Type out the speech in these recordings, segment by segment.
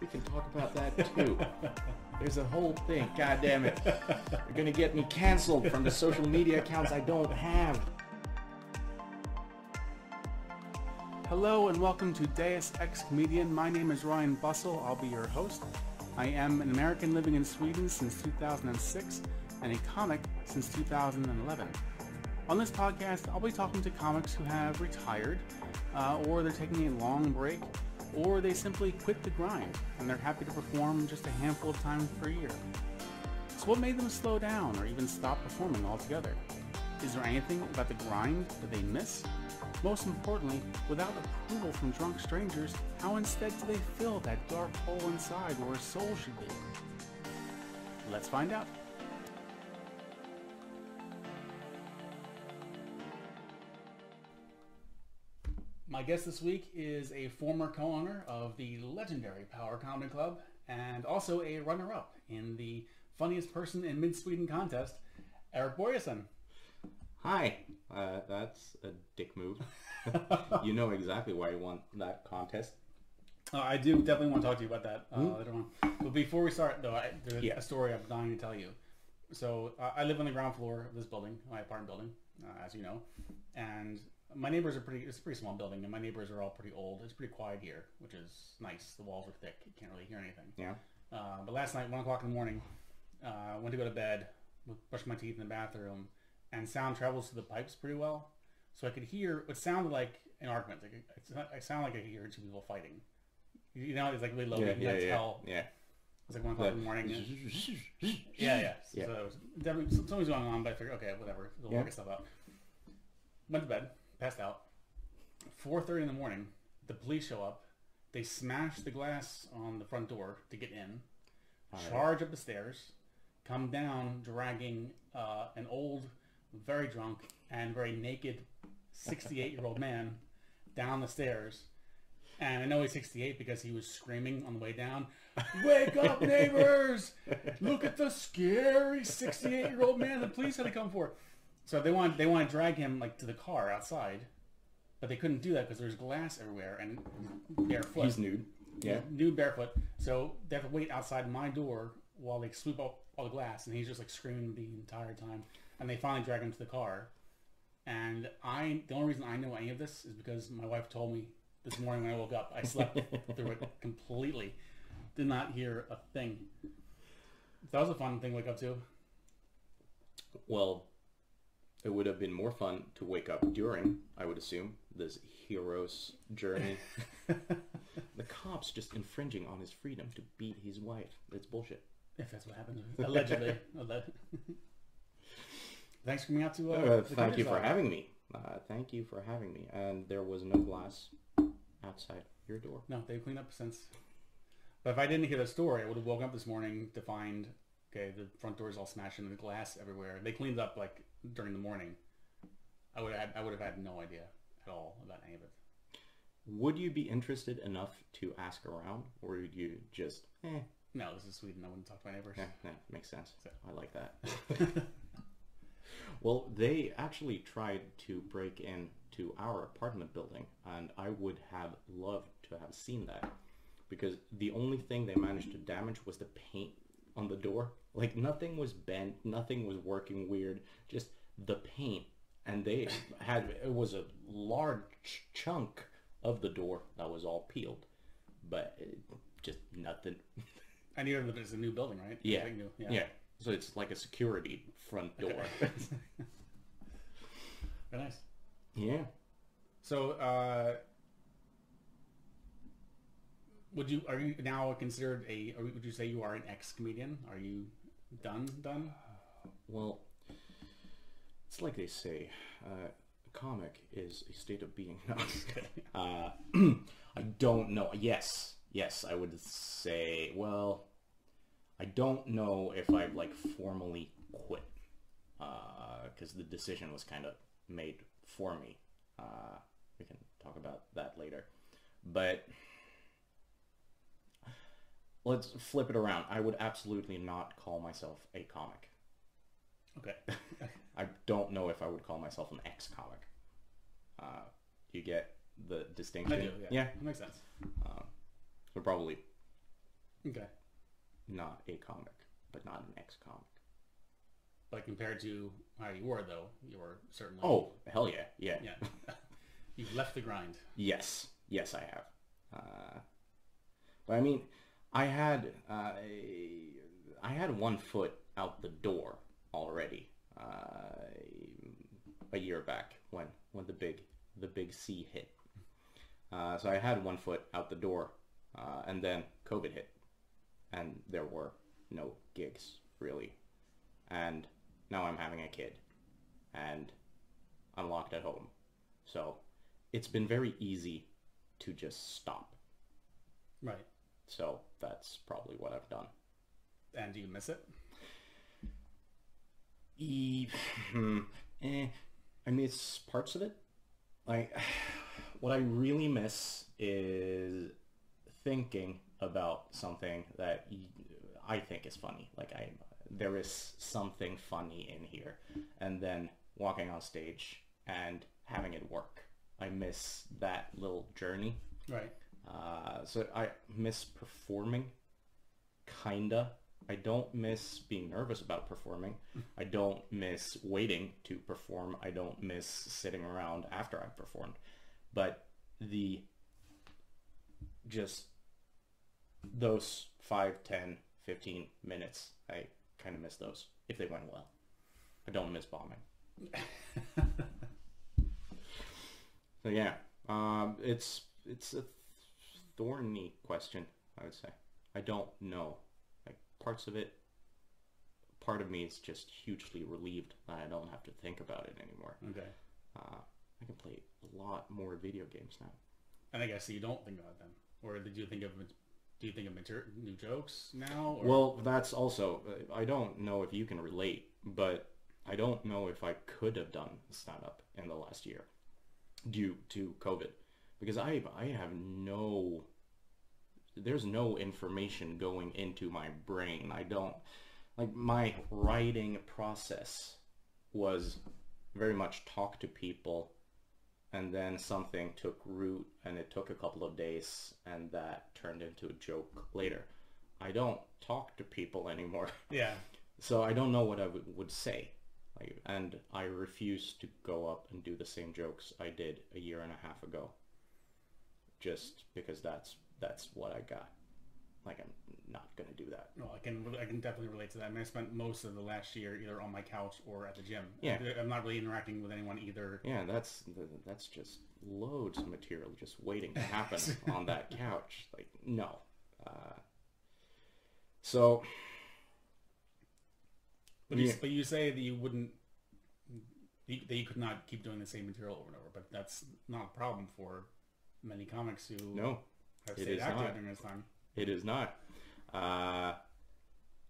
We can talk about that too. There's a whole thing. God damn it. You're gonna get me canceled from the social media accounts I don't have. Hello and welcome to Deus Ex Comedian. My name is Ryan Bussell. I'll be your host. I am an American living in Sweden since 2006 and a comic since 2011. On this podcast, I'll be talking to comics who have retired, uh, or they're taking a long break, or they simply quit the grind and they're happy to perform just a handful of times per year. So what made them slow down or even stop performing altogether? Is there anything about the grind that they miss? Most importantly, without approval from drunk strangers, how instead do they fill that dark hole inside where a soul should be? Let's find out. My guest this week is a former co-owner of the legendary Power Comedy Club and also a runner-up in the Funniest Person in Mid-Sweden contest, Erik Börjesson. Hi. Uh, that's a dick move. you know exactly why you won that contest. Uh, I do definitely want to talk to you about that uh, later on. But before we start, though, I, there's Yeah. a story I'm dying to tell you. So uh, I live on the ground floor of this building, my apartment building, uh, as you know, and my neighbors are pretty. It's a pretty small building, and my neighbors are all pretty old. It's pretty quiet here, which is nice. The walls are thick; you can't really hear anything. Yeah. Uh, but last night, one o'clock in the morning, uh, went to go to bed, brushed my teeth in the bathroom, and sound travels through the pipes pretty well. So I could hear what sounded like an argument. Like it's not, I sound like I could hear two people fighting. You know, it's like really low. Yeah, yeah, yeah. Yeah. It's like one o'clock in the morning. Yeah, yeah. Yeah. So it definitely something's going on, but I figured, okay, whatever. We'll Yeah. work stuff out. Went to bed, passed out. Four thirty in the morning, the police show up. They smash the glass on the front door to get in. Charge up the stairs, come down dragging uh, an old, very drunk and very naked, sixty-eight-year-old man down the stairs. And I know he's 68 because he was screaming on the way down, Wake up, neighbors! Look at the scary 68-year-old man the police had to come for. So they want they want to drag him like to the car outside, but they couldn't do that because there's glass everywhere and barefoot. He's nude. Yeah. nude barefoot. So they have to wait outside my door while they sweep up all the glass, and he's just like screaming the entire time. And they finally drag him to the car. And I, the only reason I know any of this is because my wife told me this morning when I woke up. I slept through it completely. Did not hear a thing. That was a fun thing to wake up to. Well, it would have been more fun to wake up during, I would assume, this hero's journey. the cops just infringing on his freedom to beat his wife. It's bullshit. If that's what happened, allegedly. Alle- Thanks for coming out to. Uh, Uh, thank you for countryside. having me. Uh, thank you for having me. And there was no glass outside your door. No, they've cleaned up since. But if I didn't hear the story, I would have woken up this morning to find, okay, the front door is all smashed and the glass everywhere. They cleaned up like during the morning. I would have, I would have had no idea at all about any of it. Would you be interested enough to ask around, or would you just, eh, No, this is Sweden. I wouldn't talk to my neighbors. yeah, yeah, makes sense. So- I like that. well, they actually tried to break into our apartment building, and I would have loved to have seen that because the only thing they managed to damage was the paint on the door. Like nothing was bent, nothing was working weird, just the paint. And they had it was a large chunk of the door that was all peeled, but it, just nothing. I knew that it's a new building, right? Yeah. New. Yeah. So it's like a security front door. Very nice. yeah. So, uh, would you are you now considered a? Would you say you are an ex comedian? Are you done? Done? Well, it's like they say, uh, a comic is a state of being. Uh, I don't know. Yes, yes, I would say. Well, I don't know if I've like formally quit because the decision was kind of made for me. Uh, we can talk about that later, but let's flip it around. I would absolutely not call myself a comic. Okay. I don't know if I would call myself an ex-comic. Uh, you get the distinction? I do. Yeah. That makes sense. Um, so probably Okay. not a comic, but not an ex-comic. But compared to how you were, though, you were certainly. Oh, hell yeah, yeah. Yeah. You've left the grind. Yes, yes, I have. Uh, but I mean, I had uh, I had one foot out the door already uh, a year back when when the big the big C hit. Uh, so I had one foot out the door, uh, and then COVID hit, and there were no gigs really, and now I'm having a kid, and I'm locked at home, so it's been very easy to just stop. Right. So that's probably what I've done. And do you miss it? E- hmm, eh, I miss parts of it. Like, what I really miss is thinking about something that I think is funny. Like, I there is something funny in here, and then walking on stage and having it work. I miss that little journey. Right. Uh, so I miss performing, kinda. I don't miss being nervous about performing. I don't miss waiting to perform. I don't miss sitting around after I've performed. But the just those 5, 10, 15 minutes, I kind of miss those if they went well. I don't miss bombing. So yeah, um, it's it's a thorny question. I would say I don't know. Like parts of it, part of me is just hugely relieved that I don't have to think about it anymore. Okay. Uh, I can play a lot more video games now. And I guess you don't think about them, or did you think of do you think of mater- new jokes now? Or? Well, that's also uh, I don't know if you can relate, but I don't know if I could have done stand up in the last year due to COVID because I I have no there's no information going into my brain. I don't like my writing process was very much talk to people and then something took root and it took a couple of days and that turned into a joke later. I don't talk to people anymore. yeah. So I don't know what I would, would say. Like, and I refuse to go up and do the same jokes I did a year and a half ago. Just because that's that's what I got. Like I'm not gonna do that. No, I can I can definitely relate to that. I mean, I spent most of the last year either on my couch or at the gym. Yeah. I'm not really interacting with anyone either. Yeah, that's that's just loads of material just waiting to happen on that couch. Like no. Uh, so But, you, Yeah. but you say that you wouldn't that you could not keep doing the same material over and over. But that's not a problem for many comics who no, have it stayed is active not. during this time. It is not. Uh,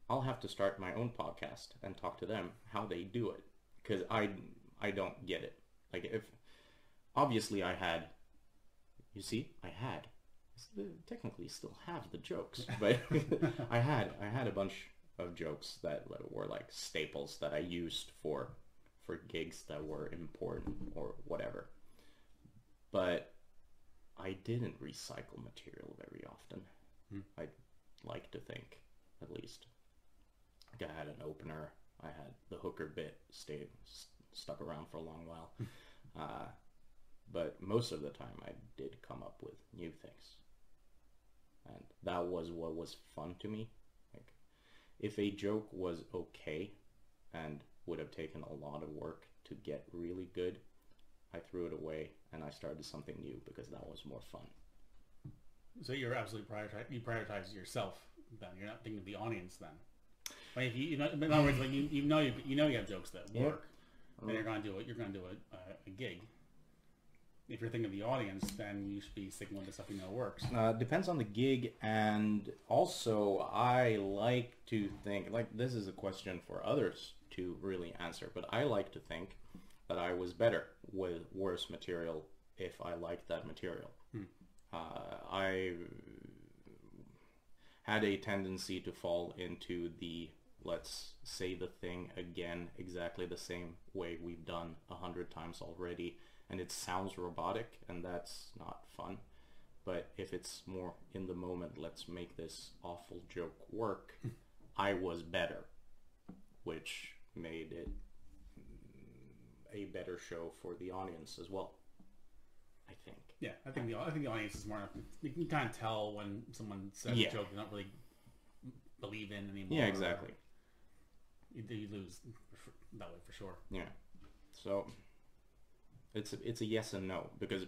I'll have to start my own podcast and talk to them how they do it because I I don't get it. Like if obviously I had, you see, I had technically still have the jokes, but I had I had a bunch of jokes that were like staples that I used for for gigs that were important or whatever. But I didn't recycle material very often. I like to think, at least. Like I had an opener. I had the hooker bit stayed s- stuck around for a long while. uh, but most of the time, I did come up with new things, and that was what was fun to me. Like, if a joke was okay, and would have taken a lot of work to get really good, I threw it away and I started something new because that was more fun. So you're absolutely prioritize you prioritize yourself then. You're not thinking of the audience then. Like if you, you know, in other words, like you, you know you, you know you have jokes that Yeah. work, then you're gonna do it. You're gonna do a, a, gig. If you're thinking of the audience, then you should be sticking with the stuff you know works. Uh, depends on the gig, and also I like to think like this is a question for others to really answer, but I like to think that I was better with worse material if I liked that material. Uh, I had a tendency to fall into the let's say the thing again exactly the same way we've done a hundred times already and it sounds robotic and that's not fun But if it's more in the moment, let's make this awful joke work. I was better, which made it a better show for the audience as well. I think. Yeah, I think the I think the audience is more. You can kind of tell when someone says Yeah. a joke they don't really believe in anymore. Yeah, exactly. You, you lose that way for sure. Yeah. So it's a, it's a yes and no because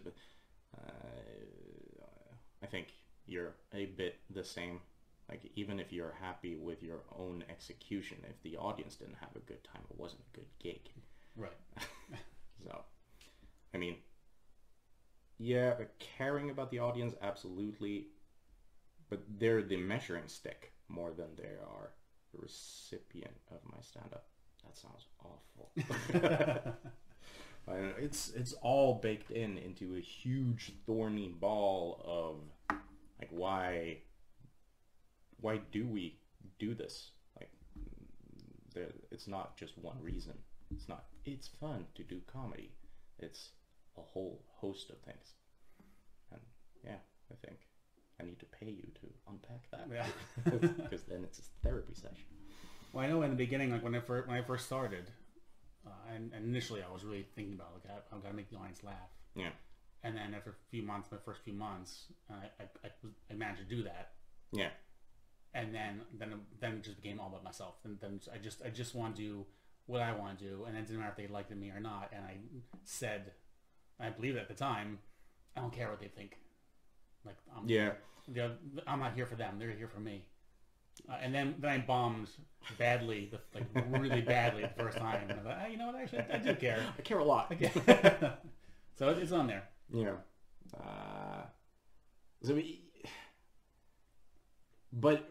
uh, I think you're a bit the same. Like even if you're happy with your own execution, if the audience didn't have a good time, it wasn't a good gig. Right. So, I mean, yeah, but caring about the audience, absolutely. But they're the measuring stick more than they are the recipient of my stand-up. That sounds awful. I don't know, it's it's all baked in into a huge thorny ball of like why why do we do this? Like there, it's not just one reason. It's not. It's fun to do comedy. It's a whole host of things. And yeah, I think I need to pay you to unpack that Yeah. because then it's a therapy session. Well, I know in the beginning, like when I first when I first started, uh, and, and initially I was really thinking about like I, I've got to make the audience laugh. Yeah. And then after a few months, my first few months, uh, I, I, I, managed to do that. Yeah. And then then it- then it just became all about myself. And then I just I just want to what I want to do, and it didn't matter if they liked me or not. And I said, I believe at the time, I don't care what they think. Like I'm, Yeah. I'm not here for them. They're here for me. Uh, and then, then I bombed badly, the, like really badly the first time. And I thought, ah, you know what? Actually, I do care. I care a lot. so it's on there. Yeah. Uh, so, we- but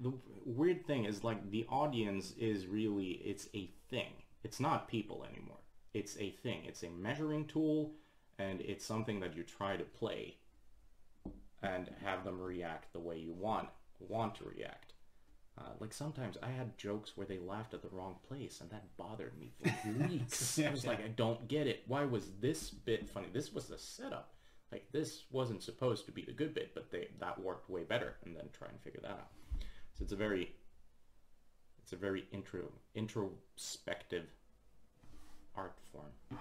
the weird thing is like the audience is really it's a thing. It's not people anymore. It's a thing. It's a measuring tool, and it's something that you try to play and have them react the way you want want to react. Uh, like sometimes I had jokes where they laughed at the wrong place, and that bothered me for weeks. I was like, I don't get it. Why was this bit funny? This was the setup. Like this wasn't supposed to be the good bit, but they that worked way better. And then try and figure that out. So it's a very, it's a very intro introspective art form.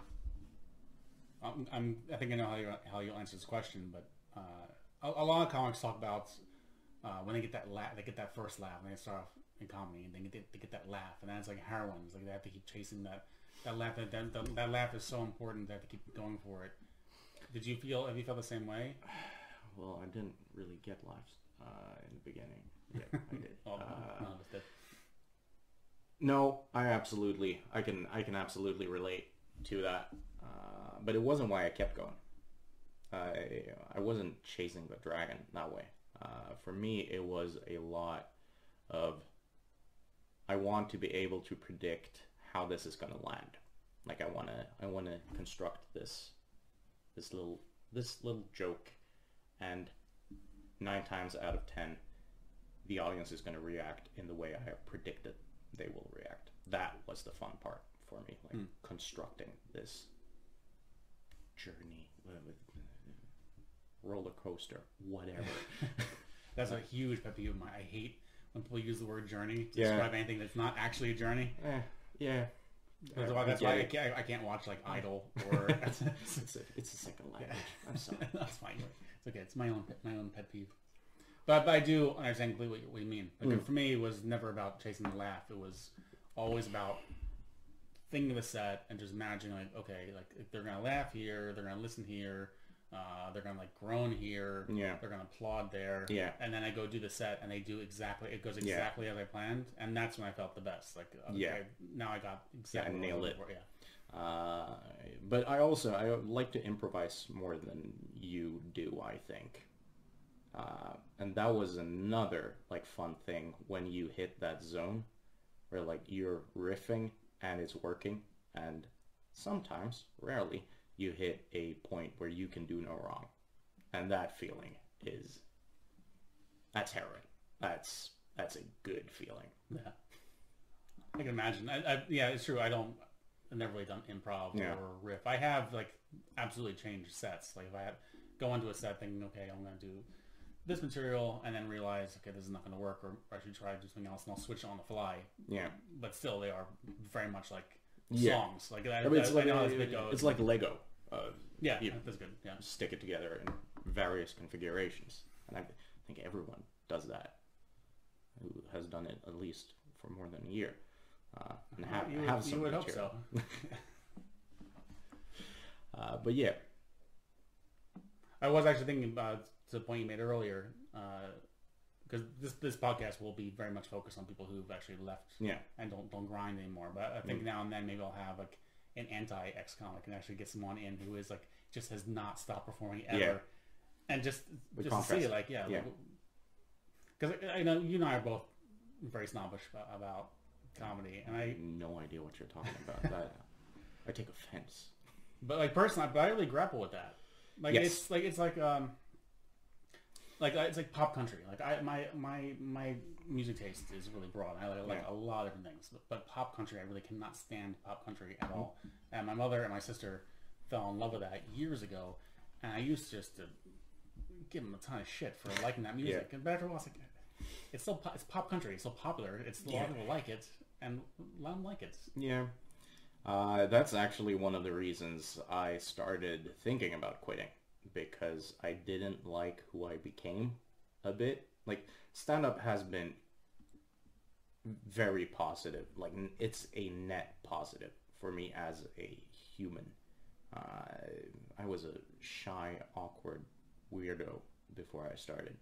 I'm, I'm, I think I know how you how you'll answer this question, but uh, a, a lot of comics talk about uh, when they get that laugh, they get that first laugh, and they start off in comedy, and they get they get that laugh, and that's like heroin. It's like they have to keep chasing that that laugh. That that, that, that laugh is so important. They have to keep going for it. Did you feel? Have you felt the same way? Well, I didn't really get laughs uh, in the beginning. Yeah, I did. Oh, Uh, none of. No, I absolutely, I can, I can absolutely relate to that. Uh, but it wasn't why I kept going. I, I wasn't chasing the dragon that way. Uh, for me, it was a lot of, I want to be able to predict how this is going to land. Like I want to, I want to construct this, this little, this little joke, and nine times out of ten, the audience is going to react in the way I have predicted they will react. That was the fun part for me, like hmm. constructing this journey uh, with, with roller coaster, whatever. That's a huge pet peeve of mine. I hate when people use the word journey to Yeah. describe anything that's not actually a journey. eh, yeah, That's why, I that's get why I can't, I can't watch like oh. Idol or it's a, it's a second language. I'm sorry. that's fine. It's okay. It's my own my own pet peeve. But, I do understand completely what you, what you mean. Like, For me, it was never about chasing the laugh. It was always about thinking of a set and just imagining like, okay, like if they're gonna laugh here, they're gonna listen here, uh, they're gonna like groan here, Yeah. they're gonna applaud there, Yeah. and then I go do the set and they do exactly it goes Yeah. exactly as I planned, and that's when I felt the best. Like, okay, Yeah. now I got exactly what I nailed it. for, Yeah. Uh, but I also I like to improvise more than you do. I think, uh, and that was another like fun thing when you hit that zone where like you're riffing and it's working, and sometimes, rarely, you hit a point where you can do no wrong, and that feeling is that's heroin. That's that's a good feeling. Yeah. I can imagine. I, I, yeah, it's true. I don't. I've never really done improv Yeah. or riff. I have like absolutely changed sets. Like if I had go into a set thinking, okay, I'm to do this material, and then realize, okay, this is not going to work, or I should try to do something else, and I'll switch on the fly. Yeah. But still, they are very much like Yeah. songs. Like I, I mean, it's like I know how this bit goes. it's like Lego. Uh, yeah, you that's good. Yeah. stick it together in various configurations, and I think everyone does that. Who has done it at least for more than a year, uh, and have, you, have some you would hope material. so. Uh, but yeah, I was actually thinking about to the point you made earlier, because this this podcast will be very much focused on people who've actually left yeah, and don't don't grind anymore. But I Mm. think now and then maybe I'll have like an anti X comic and actually get someone in who is like just has not stopped performing ever, Yeah. and just just to see like yeah, Yeah. because I know you and I are both very snobbish about, about comedy, and I no idea what you're talking about. that I take offense. But like personally, but I really grapple with that. Like Yes. it's like it's like um like uh, it's like pop country. Like I my my my music taste is really broad. I like, like Yeah. a lot of different things. But, but pop country, I really cannot stand pop country Mm-hmm. at all. And my mother and my sister fell in love with that years ago, and I used to just to give them a ton of shit for liking that music. Yeah. And but after a while, it's like it's still pop, it's pop country. It's still popular. It's a lot of people like it, and let them like it. Yeah. Uh, that's actually one of the reasons I started thinking about quitting because I didn't like who I became a bit. Like stand up has been very positive. Like it's a net positive for me as a human. Uh, I was a shy, awkward weirdo before I started.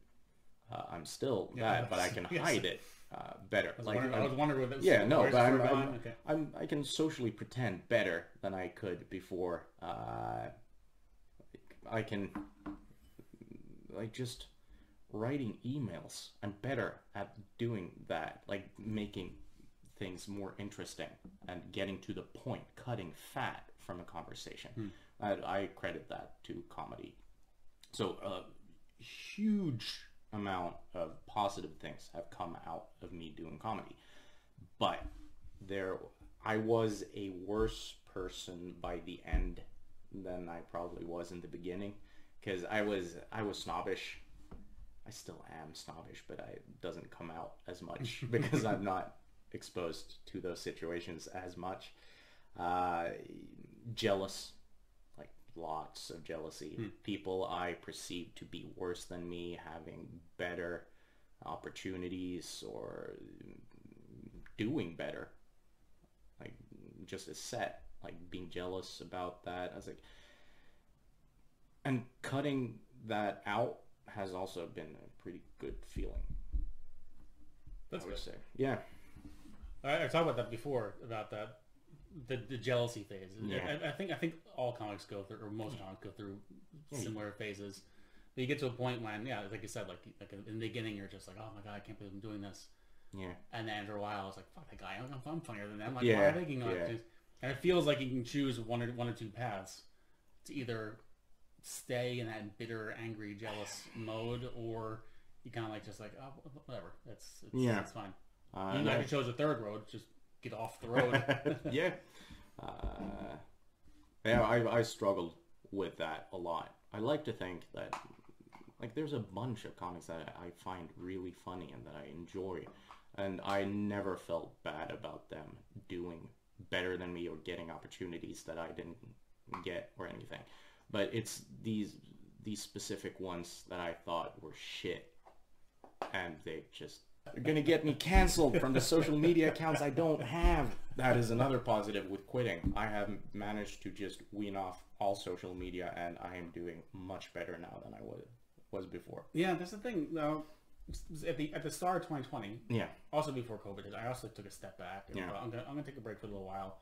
Uh, I'm still Yeah, that, but I can yes. hide it uh, better. I was, Like, wondering, I was wondering this yeah, no, but I'm, I'm, okay. I'm, I can socially pretend better than I could before. Uh, I can, like, just writing emails. I'm better at doing that, like making things more interesting and getting to the point, cutting fat from a conversation. Hmm. I, I credit that to comedy. So a huge amount of positive things have come out of me doing comedy. But there I was a worse person by the end than I probably was in the beginning because I was I was snobbish. I still am snobbish, but I, it doesn't come out as much because I'm not exposed to those situations as much. Uh, jealous, like lots of jealousy. People I perceive to be worse than me having better opportunities or doing better. Like just a set, like being jealous about that. I was like, and cutting that out has also been a pretty good feeling. That's I would good. say, yeah, I, I've talked about that before about that the, the jealousy phase. Yeah. I, I think I think all comics go through, or most comics go through similar phases. But you get to a point when, yeah, like you said, like like in the beginning, you're just like, oh my god, I can't believe I'm doing this. yeah, And then after a while, it's like, fuck that guy, I'm, I'm funnier than them. Like, Yeah, why are they getting like yeah. And it feels like you can choose one or one or two paths to either stay in that bitter, angry, jealous mode, or you kind of like just like, oh, whatever, that's it's, Yeah. it's fine. uh, You and like I- you chose a third road, just get off the road. yeah. Uh, yeah, I, I struggled with that a lot. I like to think that, like, there's a bunch of comics that I find really funny and that I enjoy, and I never felt bad about them doing better than me or getting opportunities that I didn't get or anything. But it's these these specific ones that I thought were shit, and they just are gonna get me canceled from the social media accounts I don't have. That is another positive with quitting. I have managed to just wean off all social media, and I am doing much better now than I was was before. Yeah, that's the thing. Now, at the at the start of 2020, Yeah, also before COVID hit, I also took a step back. And Yeah. thought, I'm gonna I'm gonna take a break for a little while.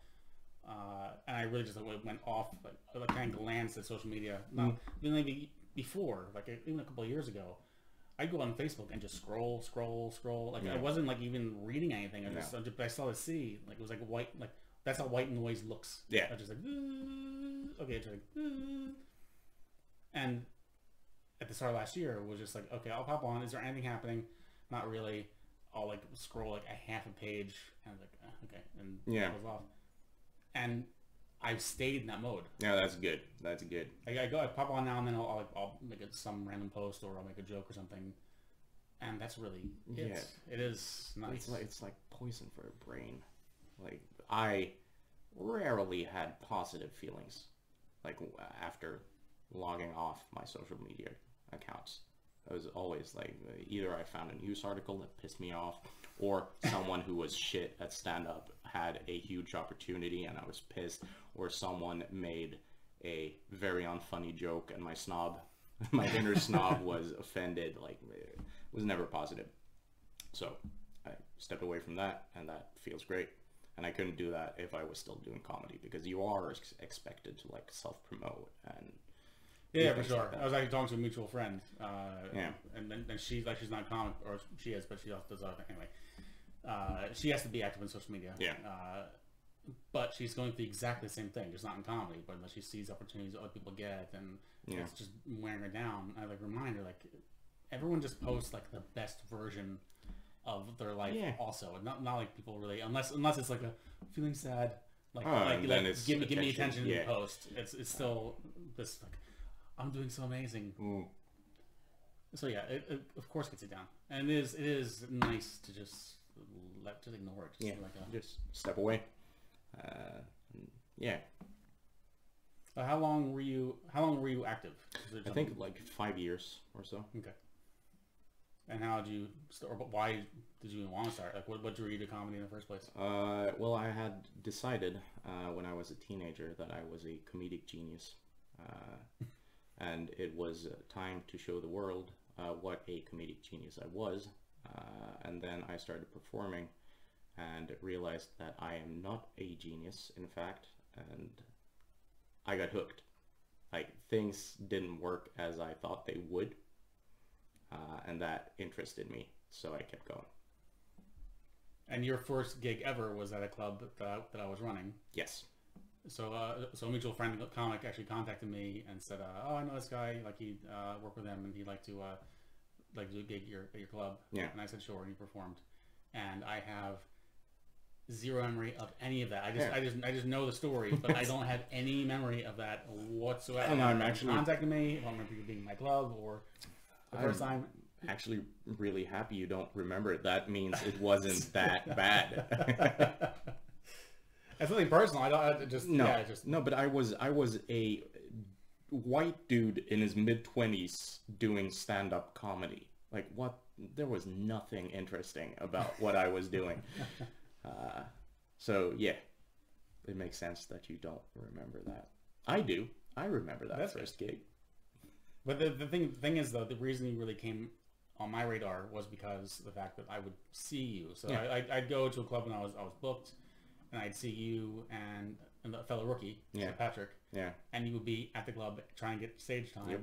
Uh, and I really just like, went off, like, like kind of glanced at social media. Not Mm. even maybe before, like even a couple of years ago, I'd go on Facebook and just scroll, scroll, scroll. Like I wasn't like even reading anything. I just. I just I saw the sea. Like it was like white. Like that's how white noise looks. Yeah. I was just like okay, it's like and at the start of last year was just like okay I'll pop on is there anything happening not really I'll like scroll like a half a page and like "Uh, okay and Yeah. goes off and I've stayed in that mode. Yeah, that's good. That's good. Like I go, I pop on now and then. I'll, I'll, I'll make it some random post or I'll make a joke or something, and that's really it's, it is nice. It's like it's like poison for a brain. Like I rarely had positive feelings, like after logging off my social media accounts. I was always like either I found a news article that pissed me off, or someone who was shit at stand up had a huge opportunity and I was pissed, or someone made a very unfunny joke and my snob, my inner snob was offended. Like it was never positive. So I stepped away from that, and that feels great. And I couldn't do that if I was still doing comedy because you are ex- expected to like self promote and Yeah, for sure. I was actually talking to a mutual friend. Uh, Yeah. And then and she's like she's not a comic, or she is, but she also does other anyway. Uh, she has to be active in social media. Yeah. Uh, but she's going through exactly the same thing, just not in comedy, but she sees opportunities that other people get, and Yeah. it's just wearing her down. I like remind her like everyone just posts like the best version of their life. Yeah. Also, not not like people really unless unless it's like a feeling sad. Like, Oh, like, like give me give me attention, yeah. the post. It's it's still this like I'm doing so amazing. Ooh. So yeah, it, it of course gets you down, and it is it is nice to just let just ignore it. Just yeah, like a, just step away. Uh, yeah, Uh, how long were you? How long were you active? I think like five years or so. Okay. And how did you start? Or why did you even want to start? Like, what what drew you to comedy in the first place? Uh, well, I had decided uh, when I was a teenager that I was a comedic genius, uh, and it was uh, time to show the world uh, what a comedic genius I was. Uh, and then I started performing, and realized that I am not a genius, in fact, and I got hooked. Like things didn't work as I thought they would, uh, and that interested me, so I kept going. And your first gig ever was at a club that I, that I was running. Yes. So, uh, so a mutual friend, a comic, actually contacted me and said, uh, "Oh, I know this guy. Like, he uh, work with him, and he'd like to uh, like do a gig at your at your club." Yeah. And I said, "Sure," and he performed. And I have zero memory of any of that. I just, Yeah. I just, I just know the story, but I don't have any memory of that whatsoever. And I'm actually- contacted me. I don't remember you being my club or the first time. actually really happy you don't remember it. That means it wasn't that bad. It's nothing personal. I don't I just no, yeah, just no, but I was I was a white dude in his mid twenties doing stand up comedy. Like what? There was nothing interesting about what I was doing. Uh, so yeah, it makes sense that you don't remember that. I do. I remember that That's first gig. But the, the thing the thing is though, the reason you really came on my radar was because the fact that I would see you. So Yeah. I, I'd, I'd go to a club and I was I was booked, and I'd see you and, and a fellow rookie, Yeah. Patrick, Yeah. and you would be at the club trying to get stage time, Yep.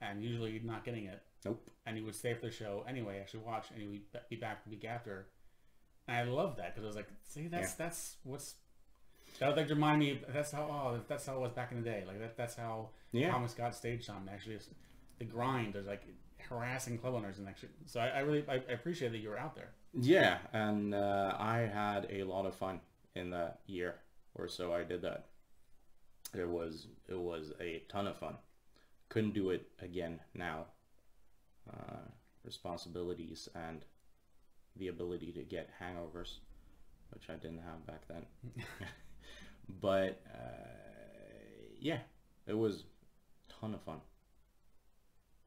and usually not getting it, Nope. and you would stay for the show anyway, actually watch, and you would be back the week after. And I love that because I was like, see, that's Yeah. that's what's that would like remind me. That's how oh, that's how it was back in the day. Like that, that's how Yeah. comics got stage time. Actually, it's the grind is like harassing club owners and actually. So I, I really I, I appreciate that you were out there. Yeah, and uh, I had a lot of fun in that year or so I did that. It was it was a ton of fun. Couldn't do it again now. Uh, responsibilities and the ability to get hangovers, which I didn't have back then. but uh, yeah, it was a ton of fun,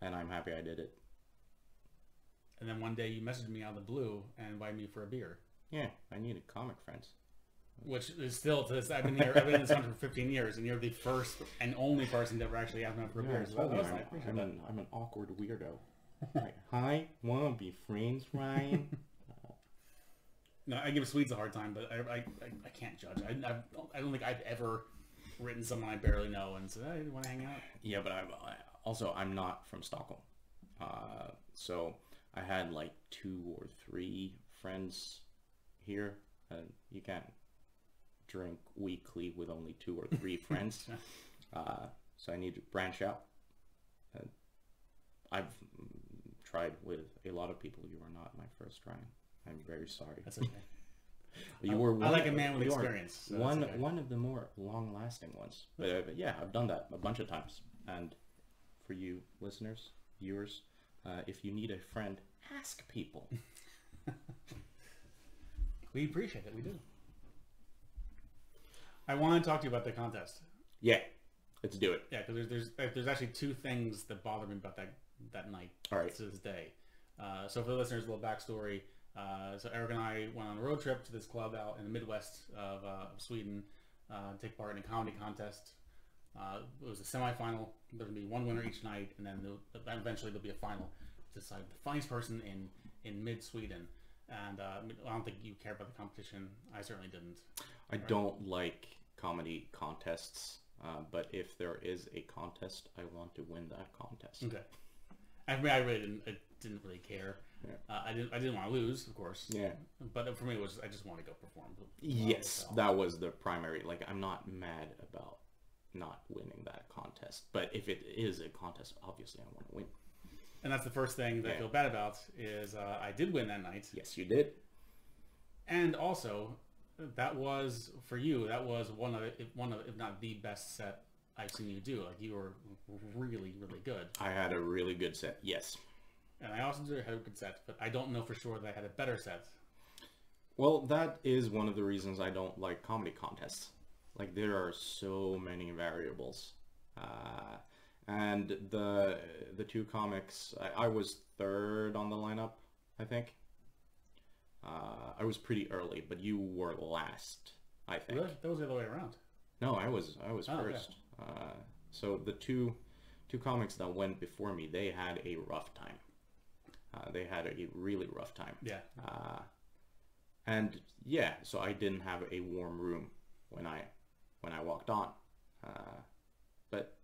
and I'm happy I did it. And then one day you messaged me out of the blue and invited me for a beer, Yeah, I needed comic friends. Which is still to this. I've been here. I've been in this country for 15 years, and you're the first and only person to ever actually me out for a beer. So that told you, was I'm, I I'm an, I'm an awkward weirdo. like, hi, wanna be friends, Ryan? No, I give Swedes a hard time, but I, I, I, I can't judge. I, I, don't- I don't think I've ever written someone I barely know and said, "Hey, you want to hang out?" yeah, but I'm I, also I'm not from Stockholm, uh, so I had like two or three friends here, and you can't drink weekly with only two or three friends. Uh, so I need to branch out. And I've tried with a lot of people. You are not my first try. I'm very sorry. That's okay. you were I like a man with experience, so one okay. one of the more long-lasting ones. But, uh, but yeah, I've done that a bunch of times. And for you listeners, viewers, uh, if you need a friend, ask people. We appreciate it. We do. I want to talk to you about the contest. yeah, let's do it. Yeah, because there's there's there's actually two things that bother me about that that night All right. to this day. Uh, so for the listeners, a little backstory. Uh, so Erik and I went on a road trip to this club out in the Midwest of, uh, of Sweden uh, to take part in a comedy contest. Uh, it was a semifinal. There would be one winner each night, and then there'll- eventually there'll be a final to decide the funniest person in in mid Sweden. And uh, I don't think you care about the competition. I certainly didn't. I don't like comedy contests, uh, but if there is a contest, I want to win that contest. Okay. I mean, I really didn't. I didn't really care. Yeah. Uh, I didn't. I didn't want to lose, of course. Yeah. But for me, it was I just want to go perform. Yes, that was the primary. Like, I'm not mad about not winning that contest, but if it is a contest, obviously I want to win. And that's the first thing that I feel bad about is uh, I did win that night, Yes, you did. and also that was for you. That was one of if- one of if not the best set I've seen you do. Like you were really really good, I had a really good set. Yes. and I also did had a good set, but I don't know for sure that I had a better set. Well, that is one of the reasons I don't like comedy contests. Like there are so many variables, uh, and the the two comics. I, I was third on the lineup, I think. Uh, I was pretty early, but you were last. I think. Really? That was the other way around. No, I was I was Oh, okay. first. Uh, so the two two comics that went before me, they had a rough time. Uh, they had a really rough time. Yeah. Uh, and yeah, so I didn't have a warm room when I when I walked on. Uh, but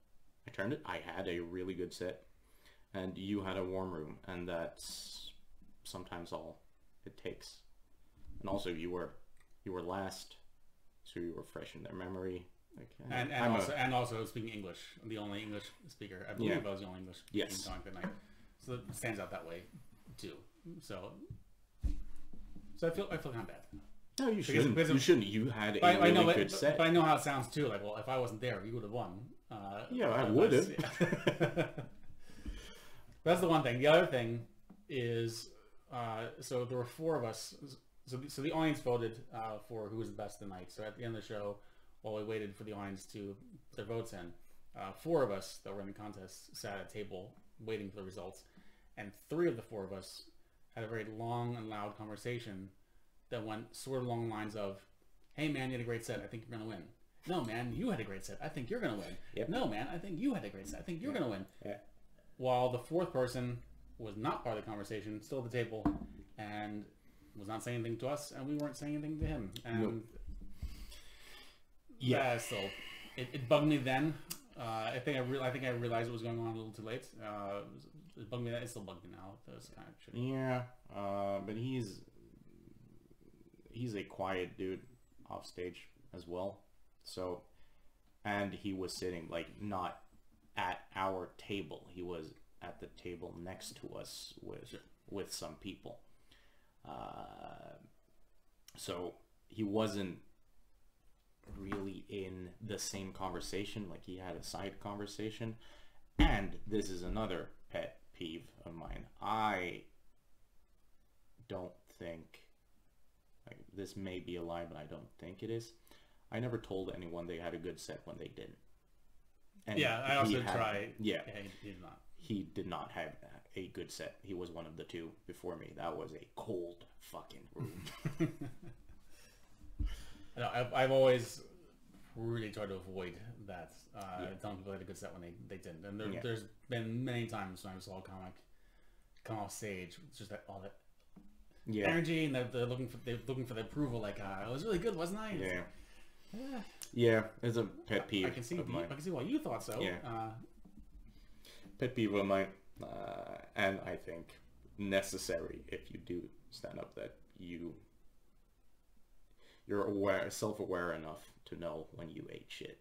I turned it. I had a really good set, and you had a warm room, and that's sometimes all it takes. And also, you were you were last, so you were fresh in their memory. Like, uh, And, and I'm a- also and also speaking English, I'm the only English speaker. I believe Yeah. I was the only English Yes. speaking comic that night. So it stands out that way too. So so I feel I feel kind of bad. no, you because- shouldn't. because you shouldn't. You had a I, really I know, good but, set. but I know how it sounds too. Like, well, if I wasn't there, you would have won. Uh, Yeah, I would have. yeah. that's the one thing. The other thing is, uh, so there were four of us. So, the, so the audience voted uh, for who was the best tonight. So at the end of the show, while we waited for the audience to put their votes in, uh, four of us that were in the contest sat at a table waiting for the results, and three of the four of us had a very long and loud conversation that went sort of along the lines of, "Hey man, you had a great set. I think you're gonna win." No man, you had a great set. I think you're gonna win. Yep. No man, I think you had a great set. I think you're gonna win. Yeah. While the fourth person was not part of the conversation, still at the table, and was not saying anything to us, and we weren't saying anything to him. And Yeah. yeah, so it, it bugged me then. Uh, I think I, re- I think I realized what was going on a little too late. Uh, it, bugged me. Then. It still bugged me now. Was kind of shitty. Yeah, uh, but he's he's a quiet dude off stage as well. So, and he was sitting like not at our table. He was at the table next to us with with some people. Uh, so he wasn't really in the same conversation. Like he had a side conversation. And this is another pet peeve of mine. I don't think like this may be a lie, but I don't think it is. I never told anyone they had a good set when they didn't. And Yeah, I also had- tried. Yeah, Yeah, he did not. He did not have a good set. He was one of the two before me. That was a cold fucking room. No, I've, I've always really tried to avoid that. Uh, Yeah. Telling people they had a good set when they, they didn't. And there, Yeah. there's been many times when I saw a comic come off stage, it's just that all that yeah, energy and they're, they're looking for they're looking for the approval. Like uh, I was really good, wasn't I? It's yeah, like, eh, yeah. It's a pet peeve. I can see of mine. I can see why you thought so. Yeah. Uh, pet peeve of mine, uh, and I think necessary if you do stand up that you you're aware, self-aware enough to know when you ate shit.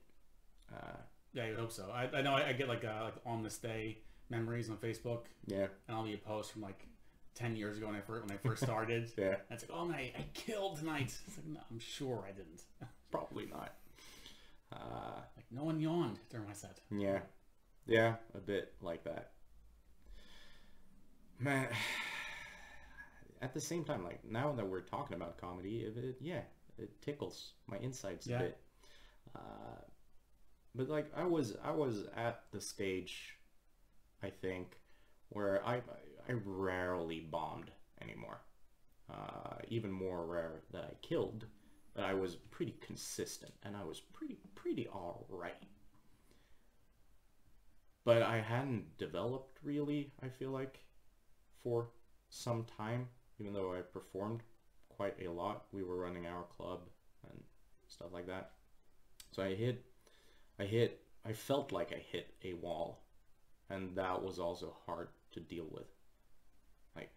Uh, yeah, I hope so. I, I know I, I get like uh, like on this day memories on Facebook, yeah, and I'll be a post from like ten years ago when I first when I first started. Yeah. And it's like, oh man, I, I killed tonight. It's like, no, I'm sure I didn't. Probably not. Uh, Like no one yawned during my set. yeah. Yeah, a bit like that. Man, at the same time, like now that we're talking about comedy, if it, yeah, it tickles my insides Yeah. a bit. Uh, but like I was, I was at the stage, I think, where I I rarely bombed anymore. Uh, even more rare that I killed, but I was pretty consistent and I was pretty pretty all right. But I hadn't developed really. I feel like for some time, even though I performed quite a lot. We were running our club and stuff like that. So I hit, I hit, I felt like I hit a wall, and that was also hard to deal with. Like,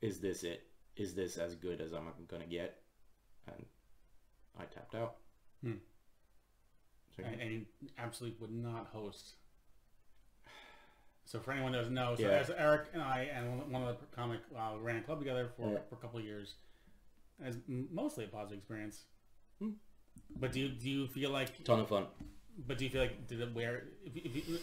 is this it? Is this as good as I'm gonna get? And I tapped out. Hmm. So, and, and he absolutely would not host. So for anyone who doesn't know, so Yeah. as Erik and I and one- of the comic uh, ran a club together for, Yeah. for a couple of years, as mostly a positive experience. Hmm. But do you, do you feel like ton of fun. But do you feel like did it where if, if you,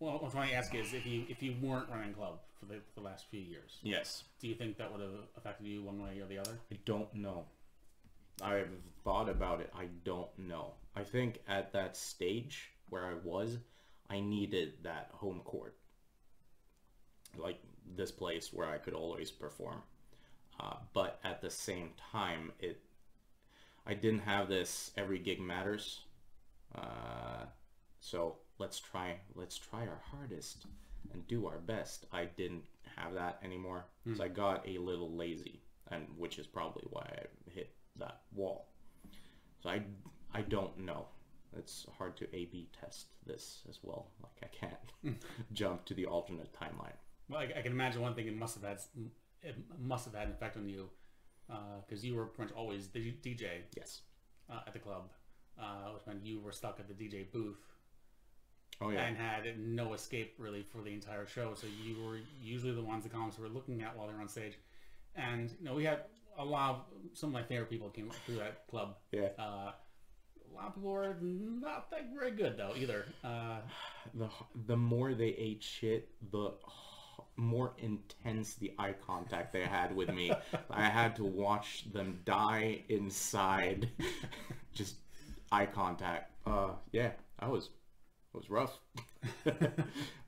well, what I'm trying to ask is if you if you weren't running a club for the, for the last few years, Yes. do you think that would have affected you one way or the other? I don't know. I've thought about it. I don't know. I think at that stage where I was, I needed that home court. Like this place where I could always perform. Uh, but at the same time, it I didn't have this every gig matters. Uh, so let's try let's try our hardest and do our best. I didn't have that anymore. So I got a little lazy, and which is probably why I hit that wall. So I I don't know. It's hard to A/B test this as well. Like I can't jump to the alternate timeline. Well, I, I can imagine one thing it must have had it must have had an effect on you because you were pretty much always the DJ Yes. uh, at the club, uh, which meant you were stuck at the DJ booth Oh yeah. and had no escape really for the entire show. So you were usually the ones the comics were looking at while they were on stage. And you know, we had a lot of some of my favorite people came through that club. yeah. Lot of people were not that very good though either. Uh, the the more they ate shit, the more intense the eye contact they had with me. I had to watch them die inside. Just eye contact. Uh, yeah, I was it was rough.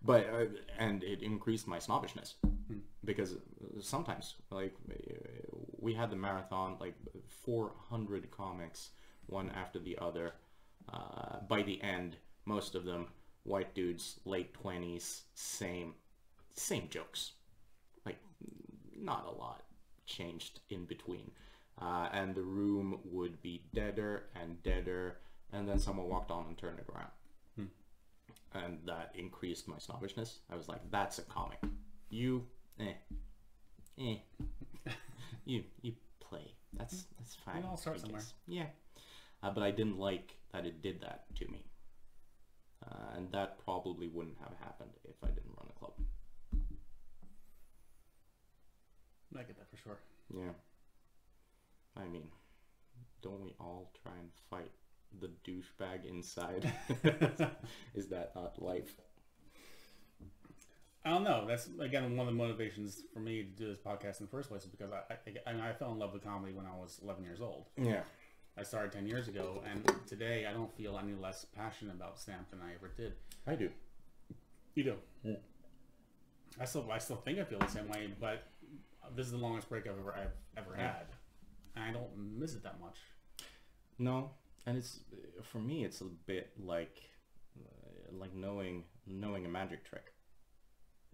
but uh, and it increased my snobbishness because sometimes like we had the marathon like 400 comics one after the other uh, by the end most of them white dudes late 20s same same jokes like not a lot changed in between uh, and the room would be deader and deader and then someone walked on and turned it around and that increased my snobbishness. I was like, "That's a comic. You, eh, eh. you, you play. That's that's fine. all start somewhere. Yeah, uh, but I didn't like that it did that to me, uh, and that probably wouldn't have happened if I didn't run a club. I get that for sure. Yeah. I mean, don't we all try and fight the douchebag inside? Is that not life? I don't know. That's again one of the motivations for me to do this podcast in the first place is because I I, I, I fell in love with comedy when I was 11 years old. Yeah. I started 10 years ago, and today I don't feel any less passionate about Stamp than I ever did. I do. You do. I still I still think I feel the same way, but this is the longest break I've ever I've ever had, and I don't miss it that much. No, and it's for me. It's a bit like uh, like knowing knowing a magic trick.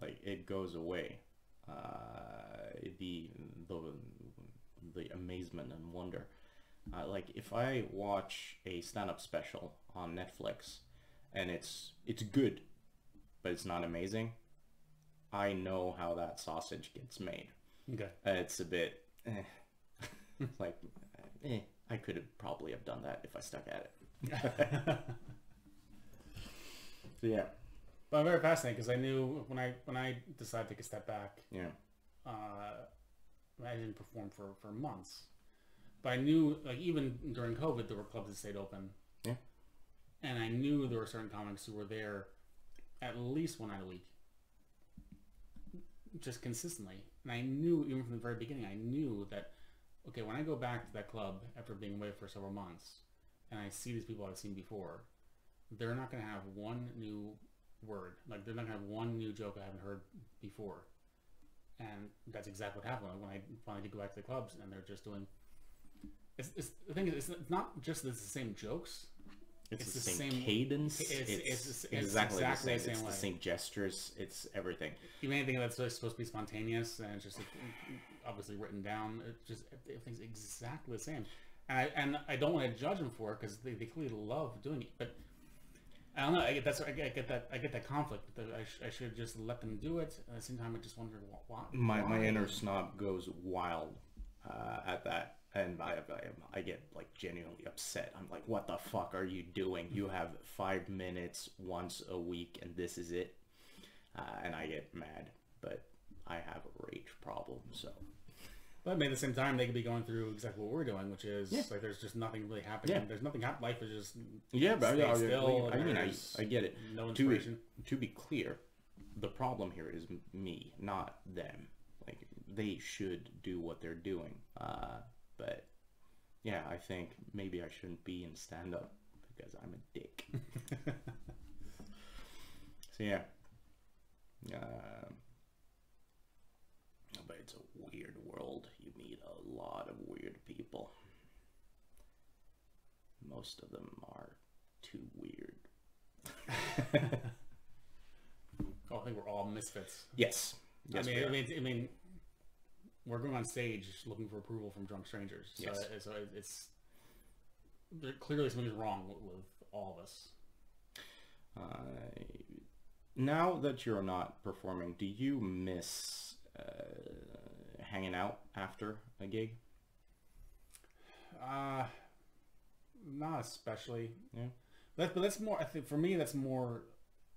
Like it goes away. Uh, the the the amazement and wonder. Uh, like if I watch a stand-up special on Netflix, and it's it's good, but it's not amazing. I know how that sausage gets made. Okay. Uh, it's a bit eh. Like eh, I could have probably have done that if I stuck at it. So yeah, But I'm very fascinated because I knew when I when I decided to take a step back, yeah, uh, I didn't perform for, for months. But I knew, like, even during COVID, there were clubs that stayed open. Yeah. And I knew there were certain comics who were there at least one night a week. Just consistently. And I knew, even from the very beginning, I knew that, okay, when I go back to that club after being away for several months, and I see these people I've seen before, they're not going to have one new word. Like, they're not going to have one new joke I haven't heard before. And that's exactly what happened when I finally did go back to the clubs, and they're just doing. It's, it's the thing is, it's not just that it's the same jokes. It's, It's the, the same, same- cadence. it's- It's, it's- it's exactly, exactly the the same. same It's way. the same gestures. It's everything. Even anything that's like, supposed to be spontaneous and it's just like, obviously written down, it just everything's exactly the same. And I and I don't want to judge them for it because they, they clearly love doing it, but. I don't know. I get that's I get, I get that I get that conflict. That I, sh- I should just let them do it. At the same time, I just wonder wh- why. My my inner snob goes wild uh, at that, and I, I I get like genuinely upset. I'm like, what the fuck are you doing? You have five minutes once a week, and this is it. Uh, and I get mad, but I have a rage problem, so But maybe at the same time, they could be going through exactly what we're doing, which is Yeah. like there's just nothing really happening. Yeah. There's nothing happening. Life is just yeah. But I, I, still. I mean, I, I get it. No to inspiration. to be clear, the problem here is me, not them. Like they should do what they're doing. Uh, but yeah, I think maybe I shouldn't be in stand up because I'm a dick. so yeah. Um but it's a weird world. You meet a lot of weird people. Most of them are too weird. Oh, I think we're all misfits. Yes. Yes, I mean. I mean, I mean, we're going on stage looking for approval from drunk strangers. So, Yes. so it's there clearly something's wrong with, with all of us. Uh, now that you're not performing, do you miss uh, hanging out after a gig? Uh, not especially. Yeah. That, but that's more. I think for me, that's more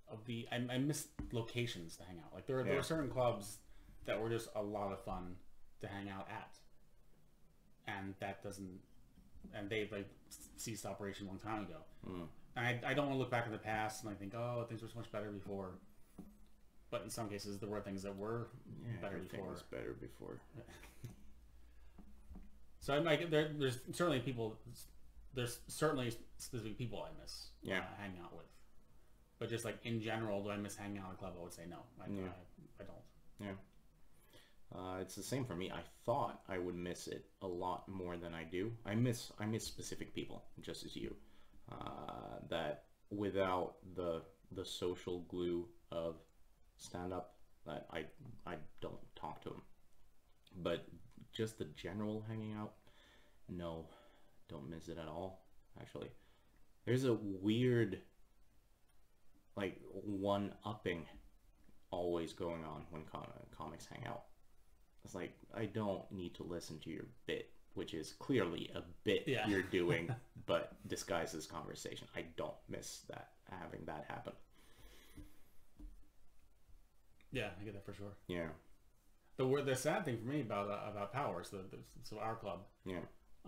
of the. I, I miss locations to hang out. Like there, are there Yeah. are certain clubs that were just a lot of fun to hang out at, and that doesn't. And they like ceased operation a long time ago. Mm. And I, I don't want to look back in the past and I think, oh, things were so much better before. But in some cases, there were things that were Yeah, better before. was better before. So I'm like, there, there's certainly people. There's certainly specific people I miss Yeah. uh, hanging out with. But just like in general, do I miss hanging out at a club? I would say no. I, Yeah. I, I don't. Yeah. Uh, it's the same for me. I thought I would miss it a lot more than I do. I miss I miss specific people, just as you. Uh, that without the the social glue of stand up, that I I don't talk to them. But just the general hanging out, no, don't miss it at all. Actually, there's a weird like one upping always going on when com- comics hang out. It's like I don't need to listen to your bit, which is clearly a bit Yeah. you're doing, but disguises conversation. I don't miss that having that happen. Yeah, I get that for sure. Yeah, The the sad thing for me about uh, about Powers, the, the so our club, yeah,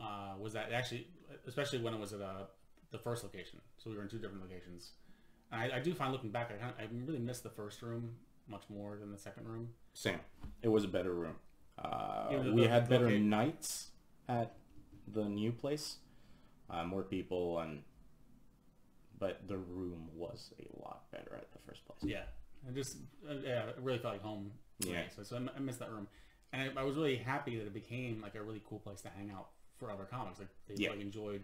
uh, was that actually, especially when it was at uh, the first location. So we were in two different locations. And I, I do find looking back, I kind of, I really miss the first room much more than the second room. same. It was a better room. Uh, we had better okay. nights at the new place, uh, more people, and but the room was a lot better at the first place. Yeah, I just uh, yeah, it really felt like home. Yeah. So, so I, m- I miss that room, and I, I was really happy that it became like a really cool place to hang out for other comics. Like they Yeah. really enjoyed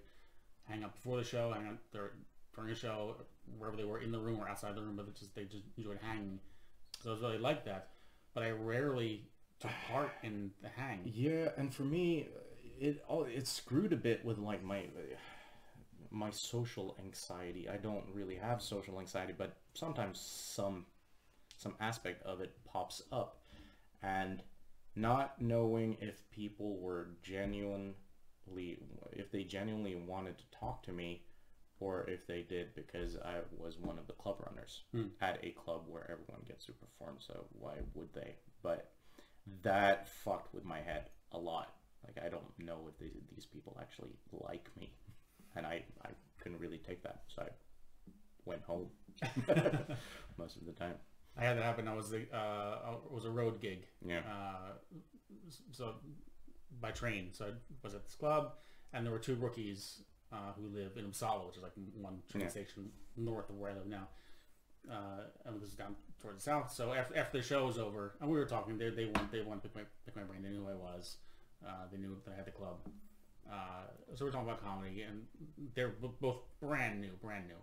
hanging out before the show, hanging out there during the show, wherever they were in the room or outside the room, but just they just enjoyed hanging. So I was really like that, but I rarely took part in the hang. Yeah, and for me, it all it screwed a bit with like my my social anxiety. I don't really have social anxiety, but sometimes some some aspect of it pops up, and not knowing if people were genuinely if they genuinely wanted to talk to me or if they did because I was one of the club runners Hmm. at a club where everyone gets to perform so why would they but that fucked with my head a lot. Like I don't know if these, these people actually like me, and I I couldn't really take that, so I went home most of the time. I had that happen. I was a uh, it was a road gig. Yeah. Uh, so by train. So I was at this club, and there were two rookies uh, who live in Uppsala, which is like one train Yeah. station north of where I live now. Uh, and this is down towards the south. So after, after the show was over, and we were talking, they they want they wanted to pick my pick my brain. They knew who I was. Uh, they knew that I had the club. Uh, so we're talking about comedy, and they're b- both brand new, brand new,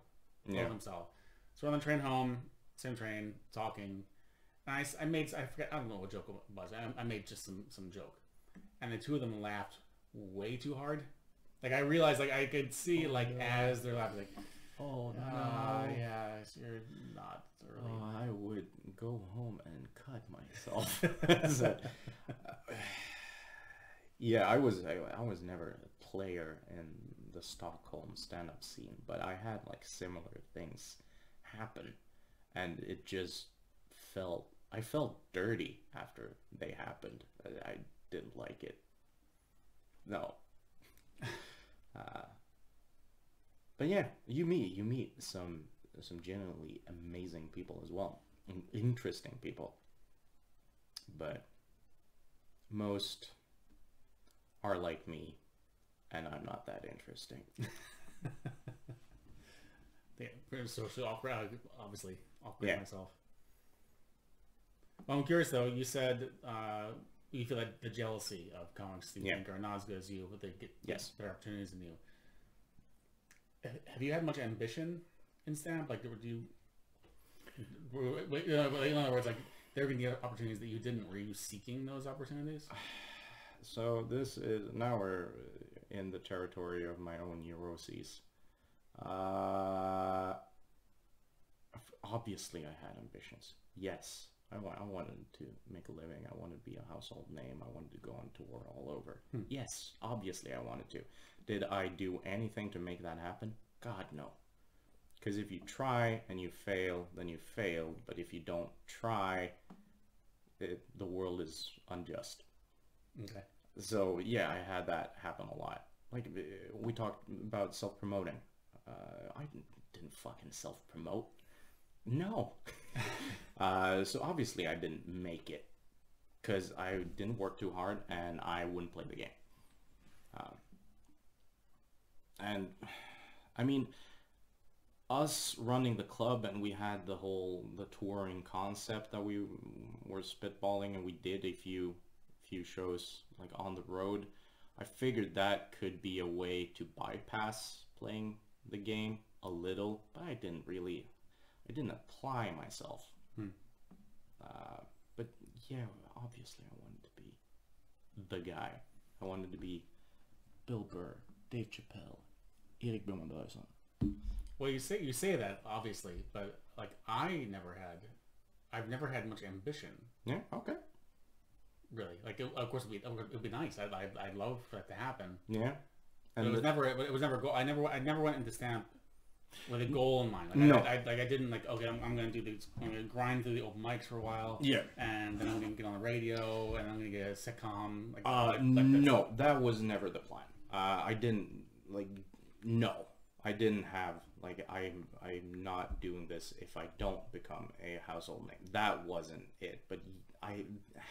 both Yeah. themselves. So we're on the train home, same train, talking. And I, s- I made I forget I don't know what joke it was. I, I made just some some joke, and the two of them laughed way too hard. Like I realized, like I could see, like as they're laughing, like, Oh ah, yes, you're not really. Oh, I would go home and cut myself. So, uh, yeah, I was I, I was never a player in the Stockholm stand-up scene, but I had like similar things happen, and it just felt I felt dirty after they happened. I, I didn't like it. No. uh, but yeah, you meet you meet some some genuinely amazing people as well, interesting people. But most are like me, and I'm not that interesting. Yeah, pretty socially awkward. Obviously, awkward Yeah. myself. Well, I'm curious though. You said uh, you feel like the jealousy of comics that you Yeah. think are not as good as you, but they get Yes. better opportunities than you. Have- you had much ambition in stand-up? Like, do you? you In other words, like there have been the opportunities that you didn't. Were you seeking those opportunities? So this is now we're in the territory of my own neuroses. Uh, obviously, I had ambitions. Yes, I, wa- I wanted to make a living. I wanted to be a household name. I wanted to go on tour all over. Yes, obviously, I wanted to. Did I do anything to make that happen? God, no. Because if you try and you fail, then you failed. But if you don't try, it, the world is unjust. Okay. So yeah, I had that happen a lot. Like uh, we talked about self-promoting. Uh, I didn't, didn't fucking self-promote. No. uh, so obviously I didn't make it because I didn't work too hard and I wouldn't play the game. Um, and I mean, us running the club and we had the whole the touring concept that we were spitballing and we did a few few shows like on the road. I figured that could be a way to bypass playing the game a little, but I didn't really, I didn't apply myself. Uh, but yeah, obviously I wanted to be the guy. I wanted to be Bill Burr, Dave Chappelle, Erik Boman Börjesson. Well, you say you say that obviously, but like I never had, I've never had much ambition Yeah, okay. really. Like, it, of course, it'd be, it'd be nice. I'd, I'd, I'd love for that to happen. Yeah. But it was the- never. It was never. Go, I never. I never went into stamp with a goal in mind. Like, No. I, I, like I didn't like. Okay, I'm, I'm gonna do these. I'm gonna grind through the open mics for a while. Yeah. And then I'm gonna get on the radio, and I'm gonna get a sitcom. Like, Uh, like, like no, that was never the plan. Uh, I didn't like. No, I didn't have like. I'm. I'm not doing this if I don't become a household name. That wasn't it. But I.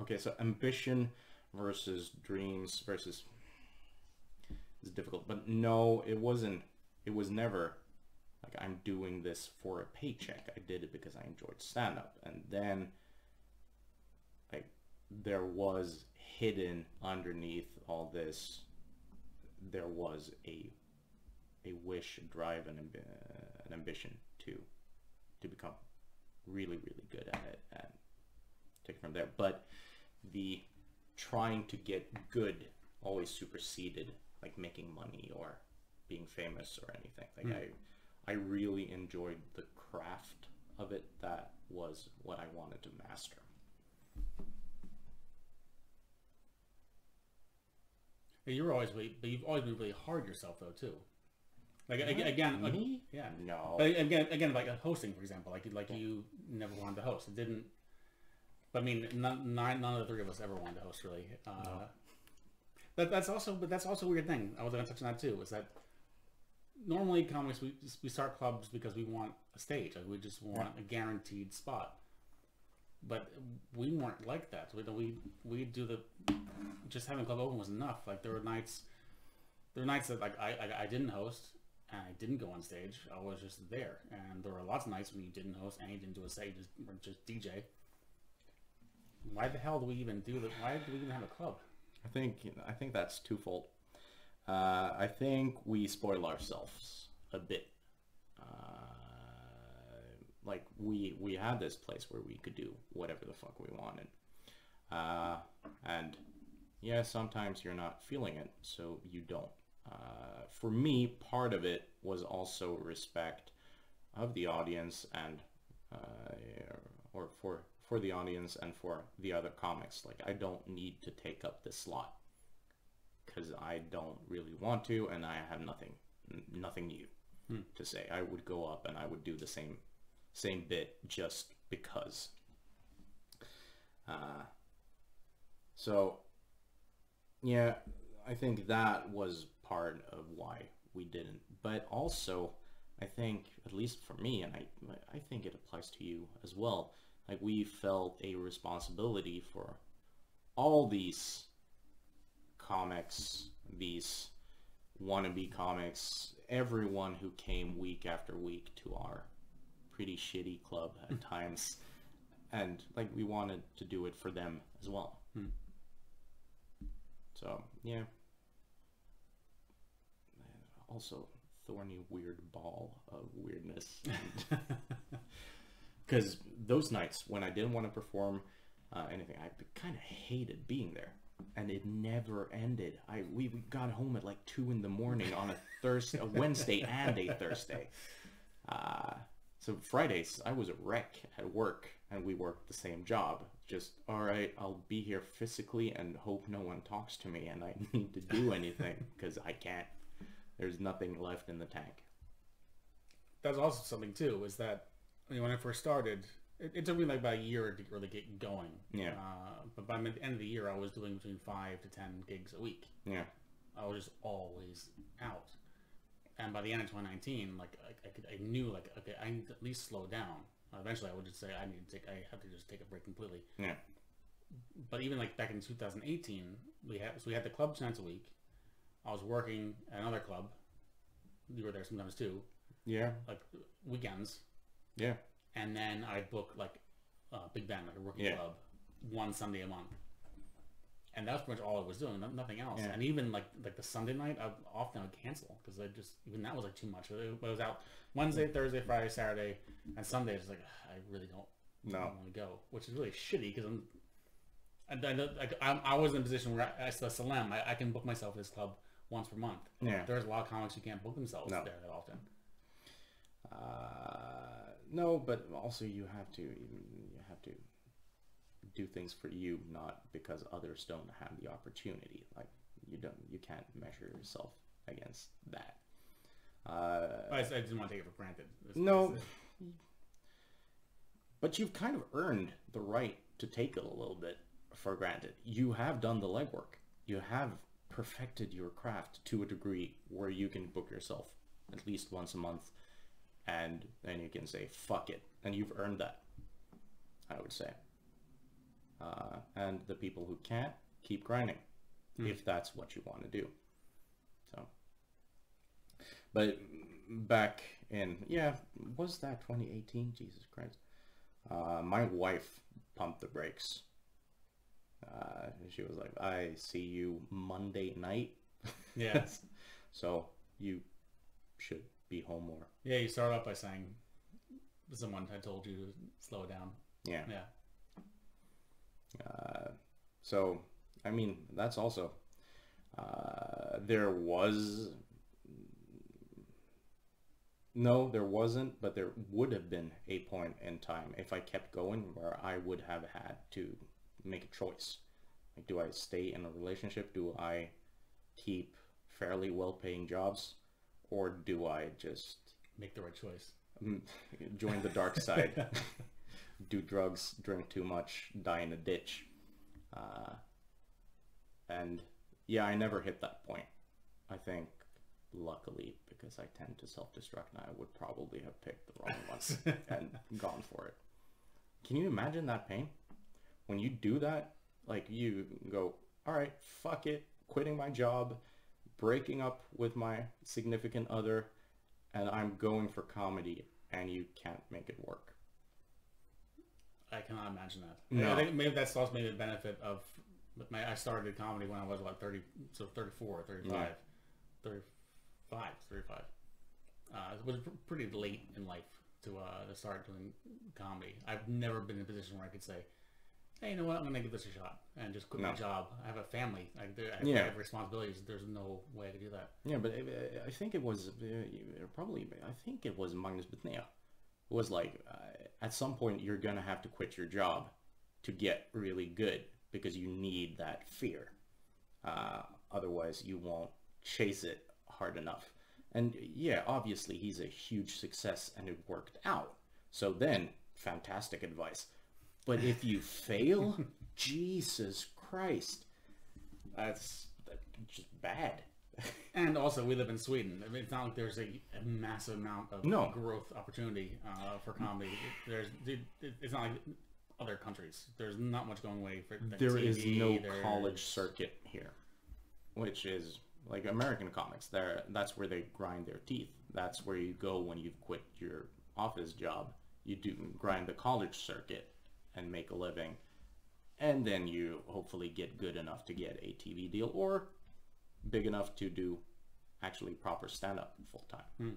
Okay, so ambition versus dreams versus. It's difficult, but no, it wasn't. It was never like I'm doing this for a paycheck. I did it because I enjoyed stand up, and then like there was hidden underneath all this there was a a wish a drive and uh, an ambition to to become really really good at it and take it from there but the trying to get good always superseded like making money or being famous or anything like i i really enjoyed the craft of it that was what i wanted to master But you were always really, but you've always been really hard yourself though too. Like ag- again, like, Me? yeah. No. But again, again, like hosting, for example, like like you never wanted to host. It didn't. But I mean, none, none of the three of us ever wanted to host really. Uh, But that's also, but that's also a weird thing. I was going to touch on that too. Is that normally comics we we start clubs because we want a stage, like we just want a guaranteed spot. But we weren't like that. We we we do the just having a club open was enough. Like there were nights, there were nights that like I I, I didn't host and I didn't go on stage. I was just there, and there were lots of nights when you didn't host and you didn't do a stage, just just DJ. Why the hell do we even do that? Why do we even have a club? I think I think that's twofold. Uh, I think we spoil ourselves a bit. Uh, like we we had this place where we could do whatever the fuck we wanted, uh, and yeah, sometimes you're not feeling it, so you don't. Uh, for me, part of it was also respect of the audience and uh, or for for the audience and for the other comics. Like I don't need to take up this slot because I don't really want to, and I have nothing nothing new to say. I would go up and I would do the same same bit just because. Uh, so yeah, I think that was part of why we didn't. But also, I think, at least for me, and I, I think it applies to you as well, like we felt a responsibility for all these comics, these wannabe comics, everyone who came week after week to our pretty shitty club at times. And like we wanted to do it for them as well. So yeah. Also, thorny weird ball of weirdness. Because those nights when I didn't want to perform uh, anything, I kind of hated being there, and it never ended. I we, got home at like two in the morning on a Thursday, a Wednesday, and a Thursday. Uh, so Fridays, I was a wreck at work, and we worked the same job. Just all right, I'll be here physically and hope no one talks to me, and I need to do anything because I can't. There's nothing left in the tank. That's also something too. Is that I mean, when I first started, it, it took me like about a year to really get going. Yeah. Uh, but by the end of the year, I was doing between five to ten gigs a week. Yeah, I was just always out. And by the end of 2019, like I, I, could, I knew like okay, I need to at least slow down. Eventually, I would just say I need to take, I have to just take a break completely. yeah, But even like back in 2018, we had so we had the club two nights a week. I was working at another club. You were there sometimes too, yeah, like weekends. yeah. And then I book like uh, Big Ben, like a rookie Yeah. club, one Sunday a month, and that's pretty much all I was doing, nothing else. Yeah. And even like like the Sunday night, I often would cancel because I just even that was like too much. It was out Wednesday, Thursday, Friday, Saturday, and Sunday. It's like I really don't, No. want to go, which is really shitty because I'm. I, I, like, I'm, I was in a position where I, as a Salem, I, I can book myself at this club once per month. Yeah. There's a lot of comics who can't book themselves No. there that often. Uh, no, but also you have to you have to do things for you, not because others don't have the opportunity. Like you don't, you can't measure yourself against that. Uh, I, I didn't want to take it for granted. It's- No. but you've kind of earned the right to take it a little bit for granted. You have done the legwork. You have perfected your craft to a degree where you can book yourself at least once a month and then you can say fuck it. And you've earned that i would say. Uh, and the people who can't keep grinding if that's what you want to do. So but back in yeah was that 2018 jesus christ. Uh, my wife pumped the brakes. Uh, she was like i see you monday night. Yes so you should be home more Yeah, you start off by saying someone had told you to slow down. yeah Yeah. Uh, so, I mean, that's also uh, there was no, there wasn't, but there would have been a point in time if I kept going where I would have had to make a choice. Like, do I stay in a relationship? Do I keep fairly well-paying jobs, or do I just Make the right choice. join the dark side? do drugs, drink too much, die in a ditch. Uh, and yeah, I never hit that point. I think, luckily, because I tend to self-destruct, and I would probably have picked the wrong ones and gone for it. Can you imagine that pain? When you do that, like you go, all right, fuck it, quitting my job, breaking up with my significant other, and I'm going for comedy, and you can't make it work. I cannot imagine that. No. I think maybe that's also maybe the benefit of with my. I started comedy when I was like thirty, so 34, 35, Yeah. 35, 35. Uh, it was pr- pretty late in life to uh, to start doing comedy. I've never been in a position where I could say, "Hey, you know what? I'm gonna give this a shot and just quit my job. I have a family. I, there- I have, Yeah. I have responsibilities. There's no way to do that." Yeah, but uh, I think it was uh, probably I think it was Magnus Betnér. It was like uh, at some point you're gonna have to quit your job to get really good because you need that fear. Uh, otherwise, you won't chase it hard enough. And yeah, obviously he's a huge success and it worked out. So then, fantastic advice. But if you fail, Jesus Christ, that's, that's just bad. And also, we live in Sweden. I mean, it's not like there's a, a massive amount of No. growth opportunity uh, for comedy. There's, it, it's not like other countries. There's not much going away for like, there is TV, no there's- college circuit here, which is like American comics. There, that's where they grind their teeth. That's where you go when you've quit your office job. You do grind the college circuit and make a living, and then you hopefully get good enough to get a TV deal or big enough to do actually proper stand-up full time. Hmm.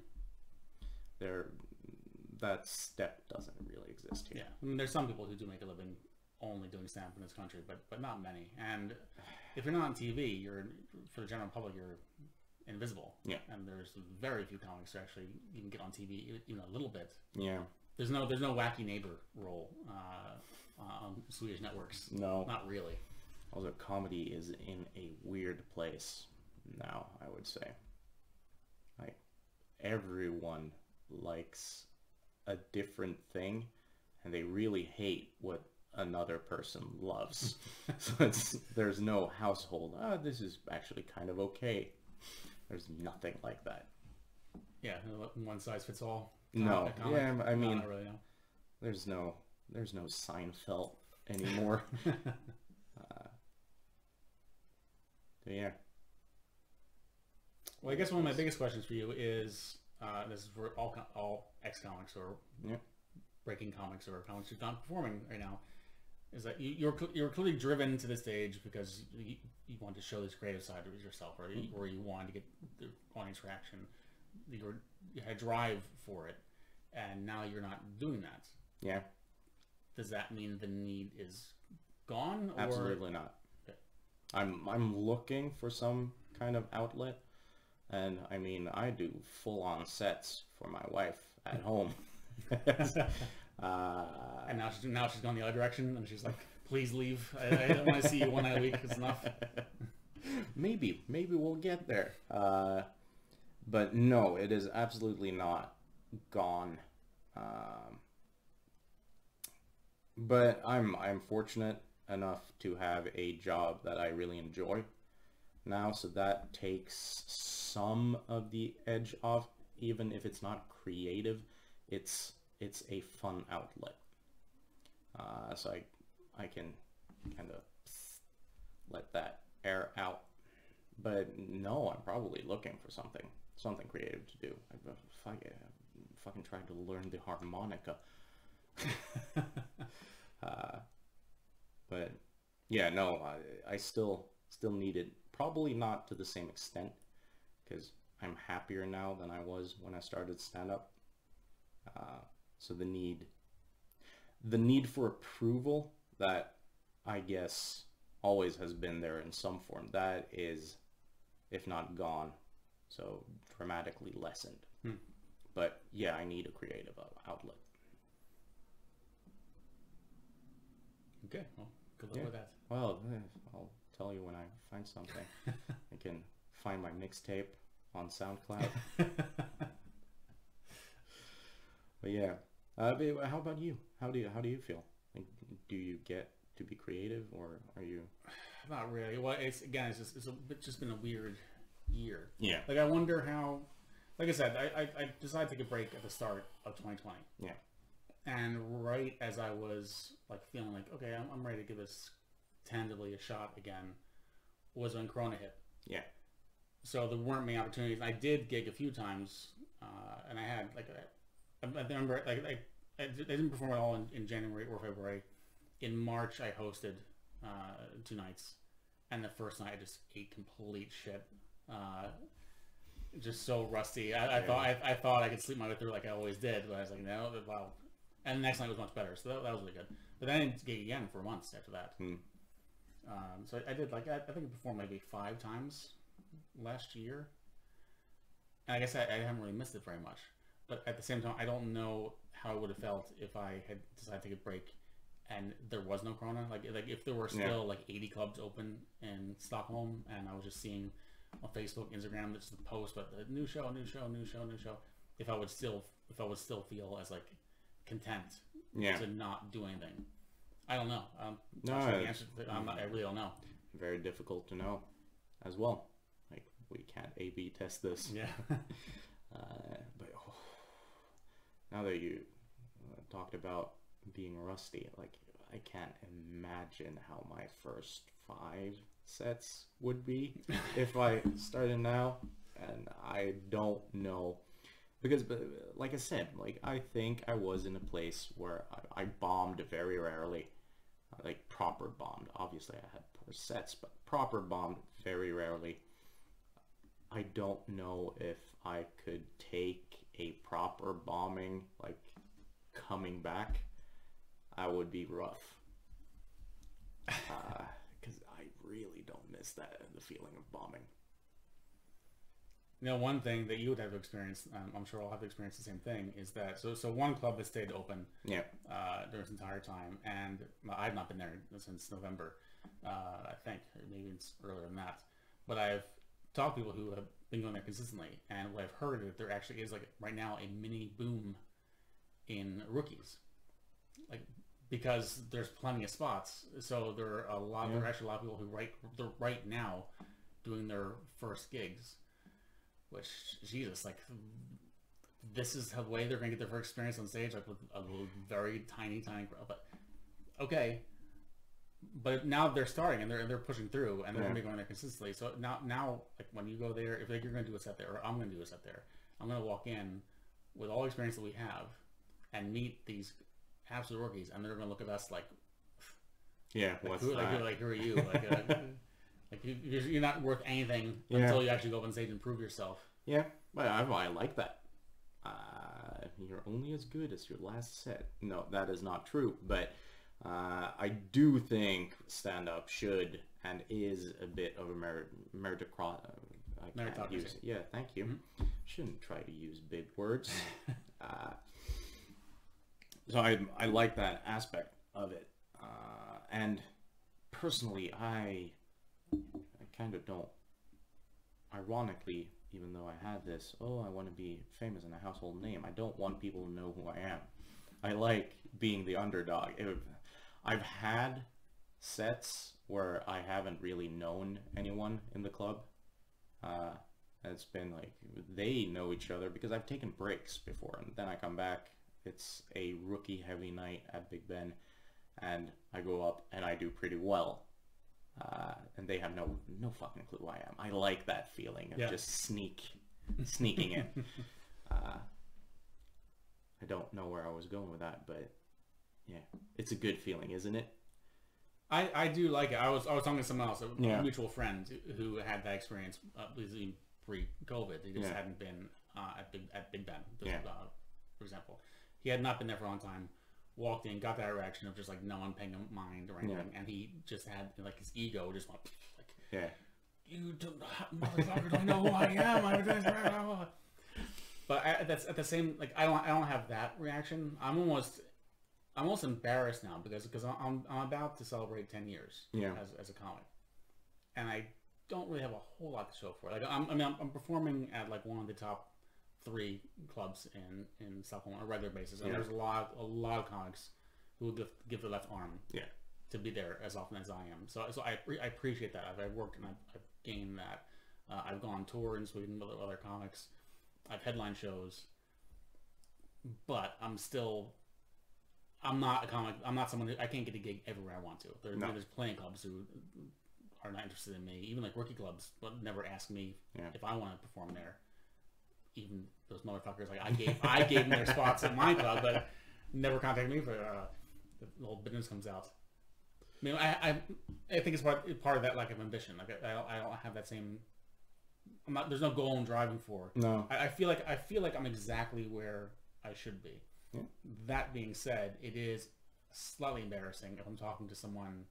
There, that step doesn't really exist here. Yeah, I mean, there's some people who do make a living only doing stand-up in this country, but but not many. And if you're not on TV, you're for the general public, you're invisible. Yeah. And there's very few comics who actually even get on TV, even a little bit. Yeah. There's no there's no wacky neighbor role uh, on Swedish networks. No. Not really. Also, comedy is in a weird place now, I would say. Like, everyone likes a different thing, and they really hate what another person loves. so it's, there's no household, ah, this is actually kind of okay. There's nothing like that. Yeah, one size fits all. No, comic. yeah, I mean- not really. No. There's no, there's no Seinfeld anymore. uh, yeah. Well, I guess one of my biggest questions for you is uh, this is for all all ex comics or Yeah. breaking comics or comics who's not performing right now. Is that you, you're you're clearly driven to this stage because you, you want to show this creative side of yourself, or you, or you want to get the audience reaction. You, were, you had drive for it, and now you're not doing that. Yeah. Does that mean the need is gone? Or... Absolutely not. Okay. I'm I'm looking for some kind of outlet, and I mean I do full on sets for my wife at home. uh, And now she's now she's gone the other direction, and she's like, "Please leave. I, I don't want to see you one night a week. It's enough." maybe maybe we'll get there. Uh, but no, it is absolutely not gone. Um, but I'm I'm fortunate enough to have a job that I really enjoy now, so that takes some of the edge off. Even if it's not creative, it's it's a fun outlet. Uh, so I I can kind of let that air out. But no, I'm probably looking for something something creative to do. I fucking, fucking tried to learn the harmonica. uh, but yeah, no, I, I still still need it. Probably not to the same extent because I'm happier now than I was when I started stand up. Uh, so the need the need for approval that I guess always has been there in some form. That is, if not gone, so dramatically lessened. Hmm. But yeah, I need a creative outlet. Okay, well, good luck Yeah. with that. Well, I'll tell you when I find something. I can find my mixtape on SoundCloud. But yeah, Uh, but how about you? How do you how do you feel? Like, do you get to be creative, or are you? Not really. Well, it's again, it's just it's, a, it's just been a weird year. Yeah. Like I wonder how. Like I said, I, I, I decided to take a break at the start of 2020, Yeah. and right as I was like feeling like okay, I'm, I'm ready to give this tentatively a shot again, was when Corona hit. Yeah. So there weren't many opportunities. I did gig a few times, uh, and I had like I, I remember like I, I didn't perform at all in, in January or February. In March, I hosted uh, two nights, and the first night I just ate complete shit. Uh, just so rusty. I, I Yeah. thought I, I thought I could sleep my way through like I always did, but I was like, no, wow. And the next night was much better, so that, that was really good. But then I didn't gig again for months after that. Hmm. Um, so I, I did like I, I think I performed maybe five times last year. And I guess I, I haven't really missed it very much. But at the same time, I don't know how I would have felt if I had decided to take a break and there was no Corona. Like like if there were Yeah. still like 80 clubs open in Stockholm and I was just seeing on Facebook, Instagram, just the post, but the new show, new show, new show, new show. If I would still if I would still feel as like content Yeah. to not do anything. I don't know. Um, No, answer I'm not, I really don't know. Very difficult to know, as well. Like we can't A/B test this. Yeah. Uh, but oh, now that you uh, talked about being rusty, like I can't imagine how my first five sets would be if I started now, and I don't know because, but, like I said, like I think I was in a place where I, I bombed very rarely, uh, like proper bombed. Obviously, I had poor sets, but proper bombed very rarely. I don't know if I could take a proper bombing, like coming back. I would be rough. Because I really don't miss that, the feeling of bombing. You know, one thing that you would have to experience, um, I'm sure I'll have to experience the same thing, is that so so one club has stayed open Yeah. uh, during this entire time, and I've not been there since November, uh, I think, maybe it's earlier than that. But I've talked to people who have been going there consistently, and what I've heard is that there actually is like right now a mini boom in rookies, like because there's plenty of spots. So there are a lot. There are actually a lot of people who right they're right now doing their first gigs, which Jesus like this is the way they're gonna get their first experience on stage, like with a very tiny, tiny crowd. But okay, but now they're starting and they're they're pushing through and they're gonna be going there consistently. So now now like when you go there, if like, you're gonna do a set there, or I'm gonna do a set there, I'm gonna walk in with all the experience that we have and meet these absolute rookies, and they're gonna look at us like, Yeah. like, What's who, like, like who are you? Like, uh, like you, you're you're not worth anything Yeah. until you actually go up on stage and prove yourself. Yeah, but I, I like that. Uh, you're only as good as your last set. No, that is not true. But uh, I do think stand-up should and is a bit of a merit meritocrat. I can't Meritocracy. use. Yeah, thank you. Shouldn't try to use big words. uh, so I I like that aspect of it, uh, and personally, I I kind of don't ironically, even though I had this, oh, I want to be famous and a household name, I don't want people to know who I am. I like being the underdog. If, I've had sets where I haven't really known anyone in the club. Uh, it's been like they know each other because I've taken breaks before, and then I come back. It's a rookie heavy night at Big Ben, and I go up and I do pretty well uh, and they have no no fucking clue who I am. I like that feeling of Yeah. just sneak sneaking in. uh, I don't know where I was going with that, but yeah, it's a good feeling, isn't it? I, I do like it. I was I was talking to someone else, a Yeah. mutual friend who had that experience uh, pre-COVID. They just Yeah. hadn't been uh, at Big at Big Ben, Yeah. uh, for example. He had not been there for a long time. Walked in, got that reaction of just like no one paying him mind or anything, and he just had like his ego just went like Yeah, you don't, motherfucker don't know who I am. I'm just blah, blah, blah." But I, that's at the same like I don't I don't have that reaction. I'm almost I'm almost embarrassed now because because I'm I'm about to celebrate 10 years Yeah. as as a comic, and I don't really have a whole lot to show for it. Like I'm I mean I'm, I'm performing at like one of the top three clubs in in Stockholm on a regular basis, and Yeah. there's a lot a lot of comics who will give, give their left arm Yeah. to be there as often as I am. So so I, I appreciate that. I've, I've worked and I've, I've gained that. Uh, I've gone on tour in Sweden with other comics. I've headline shows, but I'm still. I'm not a comic. I'm not someone who I can't get a gig everywhere I want to. There, No. There's plenty of clubs who are not interested in me. Even like rookie clubs, but never ask me Yeah. if I want to perform there. Even those motherfuckers, like I gave, I gave them their spots at my club, but never contact me for uh, the whole business comes out. I mean, I, I, I think it's part, part of that lack of ambition. Like I, I don't, I don't have that same. I'm not. There's no goal I'm driving for. No. I, I feel like I feel like I'm exactly where I should be. Yeah. That being said, it is slightly embarrassing if I'm talking to someone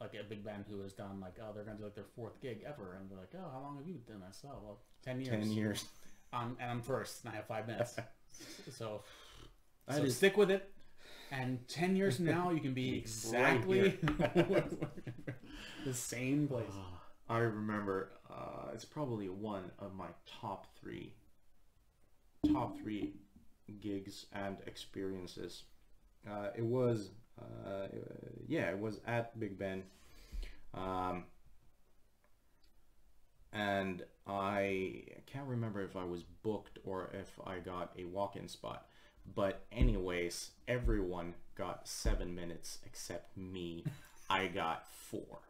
like a big band who has done like oh they're gonna do like their fourth gig ever and they're like oh how long have you done this oh well ten years Ten years. Um, and I'm first and I have five minutes so so is- stick with it and ten years from now you can be exactly the same place I remember uh, it's probably one of my top three top three gigs and experiences. Uh, it was uh, yeah, it was at Big Ben. Um, and I can't remember if I was booked or if I got a walk-in spot. But anyways, everyone got seven minutes except me. I got four.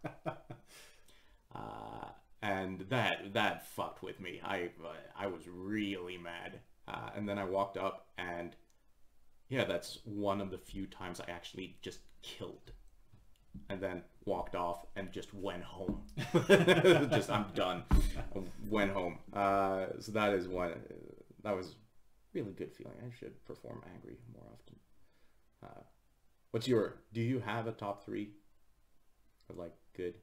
Uh, and that that fucked with me. I I was really mad. Uh, and then I walked up and yeah, that's one of the few times I actually just killed. And then walked off and just went home. just I'm done. I went home. Uh, so that is one. That was really good feeling. I should perform angry more often. Uh, what's your? Do you have a top three? Of like good,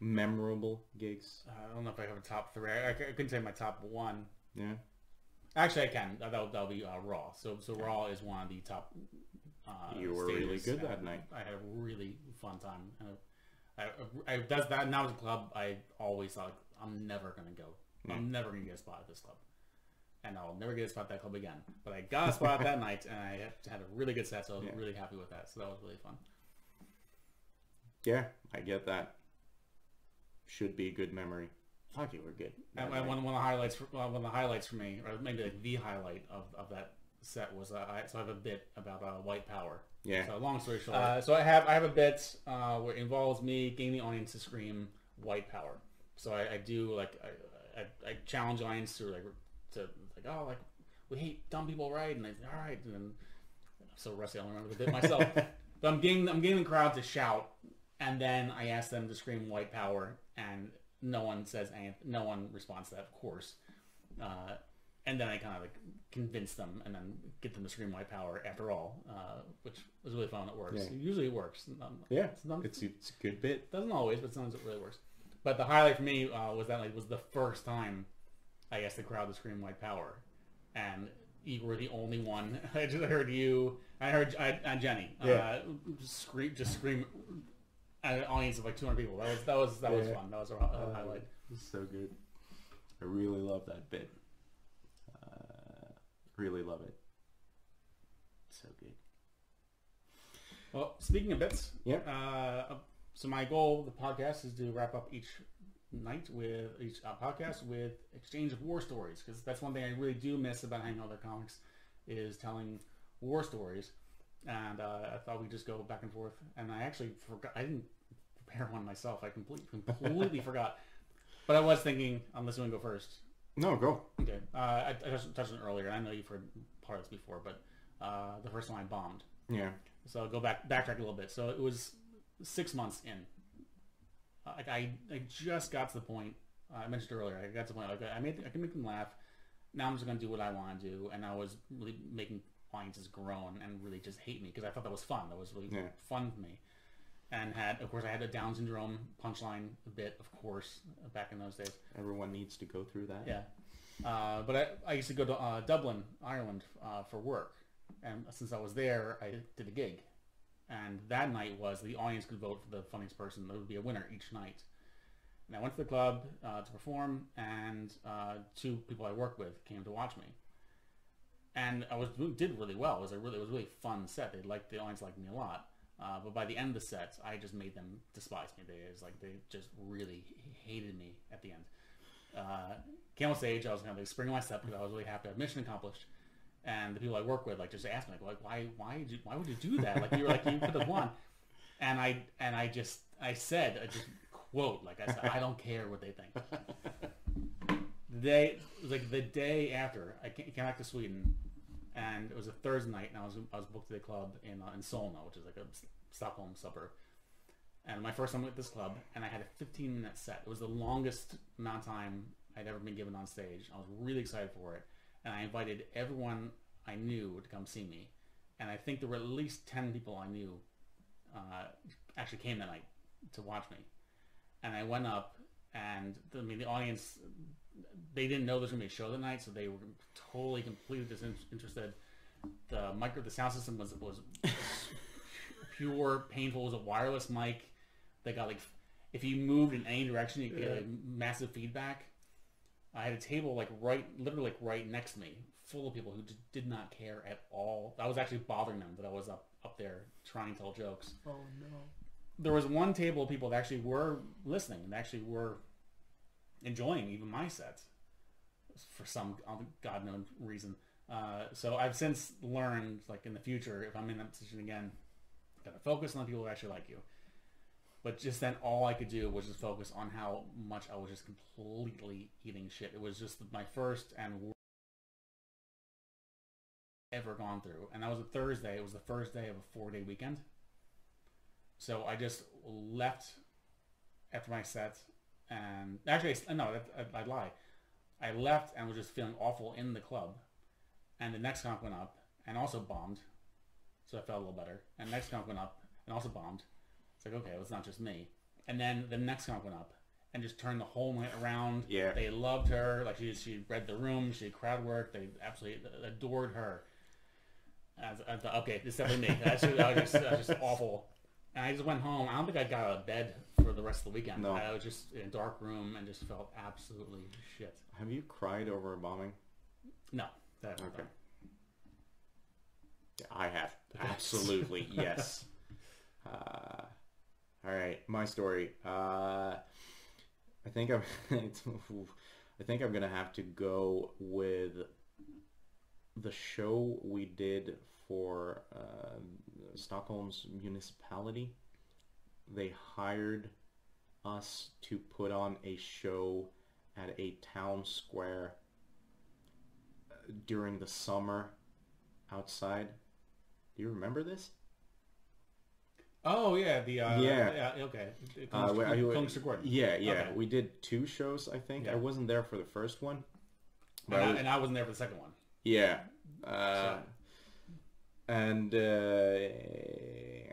memorable gigs. I don't know if I have a top three I, I couldn't say my top one Yeah. Actually, I can. That'll, that'll be uh, Raw. So, so Raw is one of the top. Uh, You were really good that night. I had a really fun time. And I, I, that's that. Now the club, I always thought like, I'm never gonna go. I'm never gonna get a spot at this club, and I'll never get a spot at that club again. But I got a spot that night, and I had- a really good set, so I was Yeah. really happy with that. So that was really fun. Yeah, I get that. Should be a good memory. Fuck, you were good. One, one of the highlights, for, one of the highlights for me, or maybe like the highlight of, of that set was uh, I, so I have a bit about uh, white power. Yeah. So long story short, uh, so I have I have a bit uh, where it involves me getting the audience to scream white power. So I, I do like I, I, I challenge audience to like to like oh like we hate dumb people right and they all right and then I'm so rusty I don't remember the bit myself. but I'm getting I'm getting the crowd to shout and then I ask them to scream white power and no one says anything. No one responds to that, of course. Uh, and then I kind of like convince them and then get them to scream white power after all, uh, which was really fun. It works. Yeah. Usually it works. Um, Yeah, it's not- it's it's a good bit. doesn't always, but sometimes it really works. But the highlight for me uh, was that like was the first time I asked the crowd to scream white power, and you were the only one. I just heard you. I heard I, and Jenny. Yeah. Uh, just scream, just scream at an audience of like 200 people. That was that was that was fun. That was a, a highlight. It's so good. I really love that bit. Uh, really love it. So good. Well, speaking of bits, Yeah. Uh, so my goal, the podcast, is to wrap up each night with each uh, podcast with exchange of war stories because that's one thing I really do miss about hanging out with other comics is telling war stories. And uh, I thought we'd just go back and forth. And I actually forgot. I didn't prepare one myself. I completely completely forgot. But I was thinking, unless you want to go first. No, go. Okay. Uh, I, I touched, touched on it earlier, and I know you've heard part of this before, but uh, the first time I bombed. Yeah. So go back backtrack a little bit. So it was six months in. Uh, Like I, I just got to the point. Uh, I mentioned earlier. I got to the point. Like I made, I can make them laugh. Now I'm just gonna do what I want to do, and I was really making audiences groan and really just hate me because I thought that was fun. That was really Yeah. fun for me. And had, of course, I had a Down syndrome punchline a bit, of course, back in those days. Everyone needs to go through that. Yeah. Uh, but I, I used to go to uh, Dublin, Ireland, uh, for work, and since I was there, I did a gig, and that night was the audience could vote for the funniest person. There would be a winner each night, And I went to the club uh, to perform, and uh, two people I work with came to watch me. And I was did really well. It was a really it was a really fun set. They liked the audience liked me a lot. Uh, but by the end of the set, I just made them despise me. They was like they just really hated me at the end. Uh, came on stage, I was kind of like springing my step because I was really happy. Mission accomplished. And the people I work with like just asked me like, why why did you, why would you do that? Like you were like you could have won. And I and I just I said I just quote like I said I don't care what they think. The day like the day after I came back to Sweden, and it was a Thursday night, and I was I was booked to the club in uh, in Solna, which is like a Stockholm suburb. And my first time with this club, and I had a 15 minute set. It was the longest amount of time I'd ever been given on stage. I was really excited for it, and I invited everyone I knew to come see me. And I think there were at least 10 people I knew uh, actually came that night to watch me. And I went up, and I mean the audience they didn't know there was gonna be a show that night, so they were totally completely disinterested. The micro, the sound system was was pure painful. It was a wireless mic. They got like, if you moved in any direction, you get like, massive feedback. I had a table like right, literally like right next to me, full of people who d- did not care at all. I was actually bothering them that I was up up there trying to tell jokes. Oh no. There was one table of people that actually were listening and actually were enjoying even my sets for some god known reason. Uh, so I've since learned, like in the future, if I'm in that position again, gotta focus on the people who actually like you. But just then, all I could do was just focus on how much I was just completely eating shit. It was just my first and ever gone through, and that was a Thursday. It was the first day of a four-day weekend. So I just left after my set, and actually, no, I, I, I lie. I left and was just feeling awful in the club, and the next comp went up and also bombed, so I felt a little better. And next comp went up and also bombed. It's like okay, well, it's not just me. And then the next comp went up and just turned the whole night around. Yeah. They loved her. Like she she read the room. She crowd work. They absolutely adored her. As, I thought, okay, this is definitely me. That's just, that was just, that was just awful. And I just went home. I don't think I got out of bed for the rest of the weekend. No. I was just in a dark room and just felt absolutely shit. Have you cried over a bombing? No. That, Okay. Yeah, I have. Absolutely, yes. Uh, all right, my story. Uh, I think I'm. I think I'm gonna have to go with the show we did for uh, Stockholm's municipality. They hired us to put on a show at a town square uh, during the summer outside. Do you remember this? Oh yeah, the uh, Yeah. yeah okay. It Uh, comes, where- it you- comes to Gordon. Yeah, yeah. Okay. We did two shows, I think. Yeah. I wasn't there for the first one. And I I, was- and I wasn't there for the second one. yeah. Uh, So- and uh,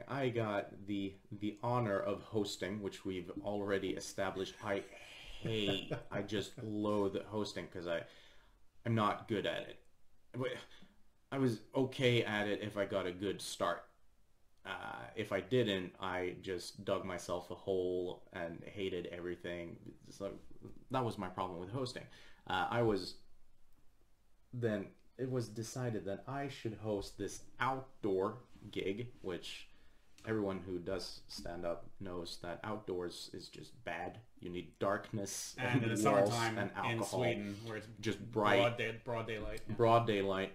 I got the the honor of hosting, which we've already established. I hate, I just loathe hosting because I I'm not good at it. I was okay at it if I got a good start. Uh, if I didn't, I just dug myself a hole and hated everything. So that was my problem with hosting. Uh, I was then it was decided that I should host this outdoor gig, which everyone who does stand up knows that outdoors is just bad. You need darkness And in the summertime and in alcohol, Sweden, where it's just bright broad, day, broad daylight. yeah. broad daylight.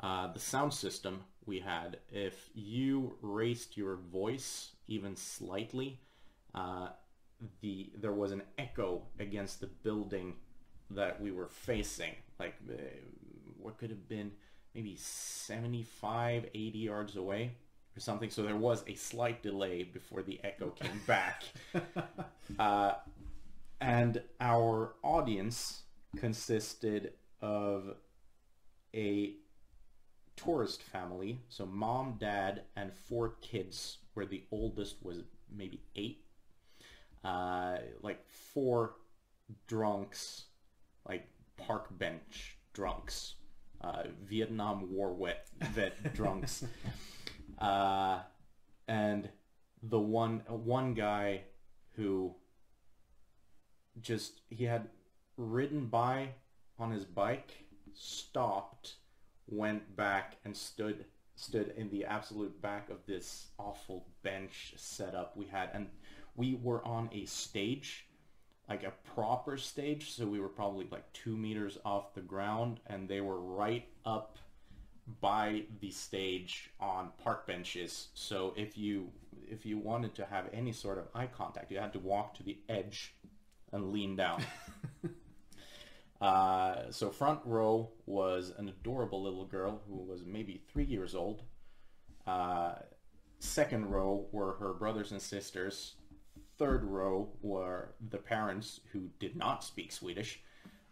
Uh, the sound system we had, if you raised your voice even slightly, uh, the there was an echo against the building that we were facing. Like, uh, what could have been maybe 75, 80 yards away or something. So there was a slight delay before the echo came back. uh, and our audience consisted of a tourist family. So mom, dad, and four kids, where the oldest was maybe eight. Uh, like four drunks, like park bench drunks, uh, Vietnam War vet, vet drunks, uh, and the one one guy who just he had ridden by on his bike, stopped, went back and stood stood in the absolute back of this awful bench setup we had. And we were on a stage like a proper stage so we were probably like two meters off the ground and they were right up by the stage on park benches so if you if you wanted to have any sort of eye contact you had to walk to the edge and lean down uh, so front row was an adorable little girl who was maybe three years old. Uh, second row were her brothers and sisters. Third row were the parents who did not speak Swedish.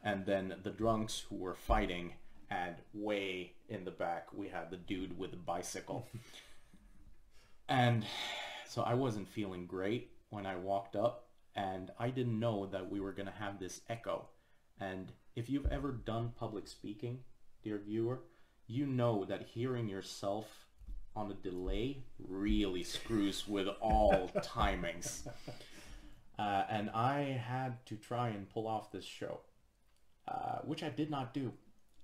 And then the drunks who were fighting. And way in the back, we had the dude with the bicycle. and so I wasn't feeling great when I walked up. And I didn't know that we were going to have this echo and if you've ever done public speaking, dear viewer, you know that hearing yourself on a delay really screws with all timings. Uh, and I had to try and pull off this show, uh, which I did not do.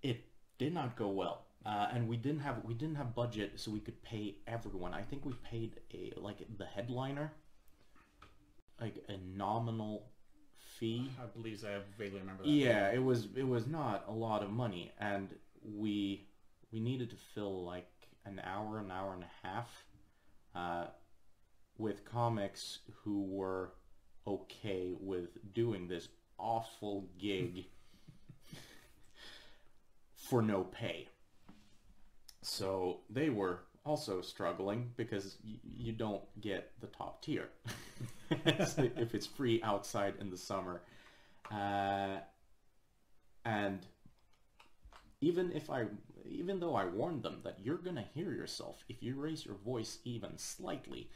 It did not go well, uh, and we didn't have we didn't have budget, so we could pay everyone. I think we paid a like the headliner, like a nominal fee. I believe I vaguely remember that. Yeah, it was it was not a lot of money, and we we needed to fill like an hour, an hour and a half, uh, with comics who were okay with doing this awful gig for no pay. So they were also struggling because y- you don't get the top tier if it's free outside in the summer. Uh, and even if I, even though I warned them that you're gonna hear yourself if you raise your voice even slightly,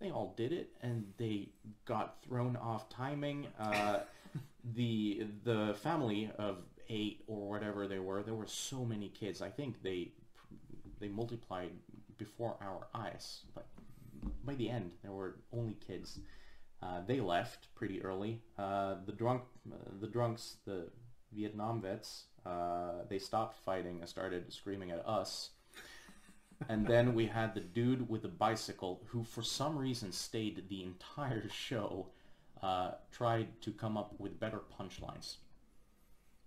they all did it and they got thrown off timing. Uh, the the family of eight or whatever they were, there were so many kids. I think they they multiplied before our eyes. But by the end, there were only kids. Uh, they left pretty early. Uh, the drunk, uh, the drunks, the Vietnam vets, uh, they stopped fighting and started screaming at us. and then we had the dude with the bicycle who, for some reason, stayed the entire show. Uh, tried to come up with better punchlines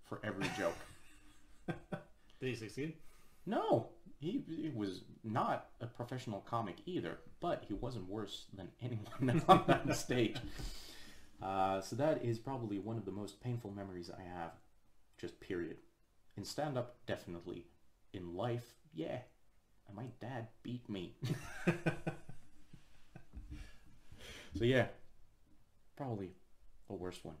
for every joke. Did he succeed? No, he, he was not a professional comic either, but he wasn't worse than anyone on that stage. Uh, so that is probably one of the most painful memories I have, just period. In stand-up, definitely. In life, yeah. And my dad beat me. so yeah, probably the worst one.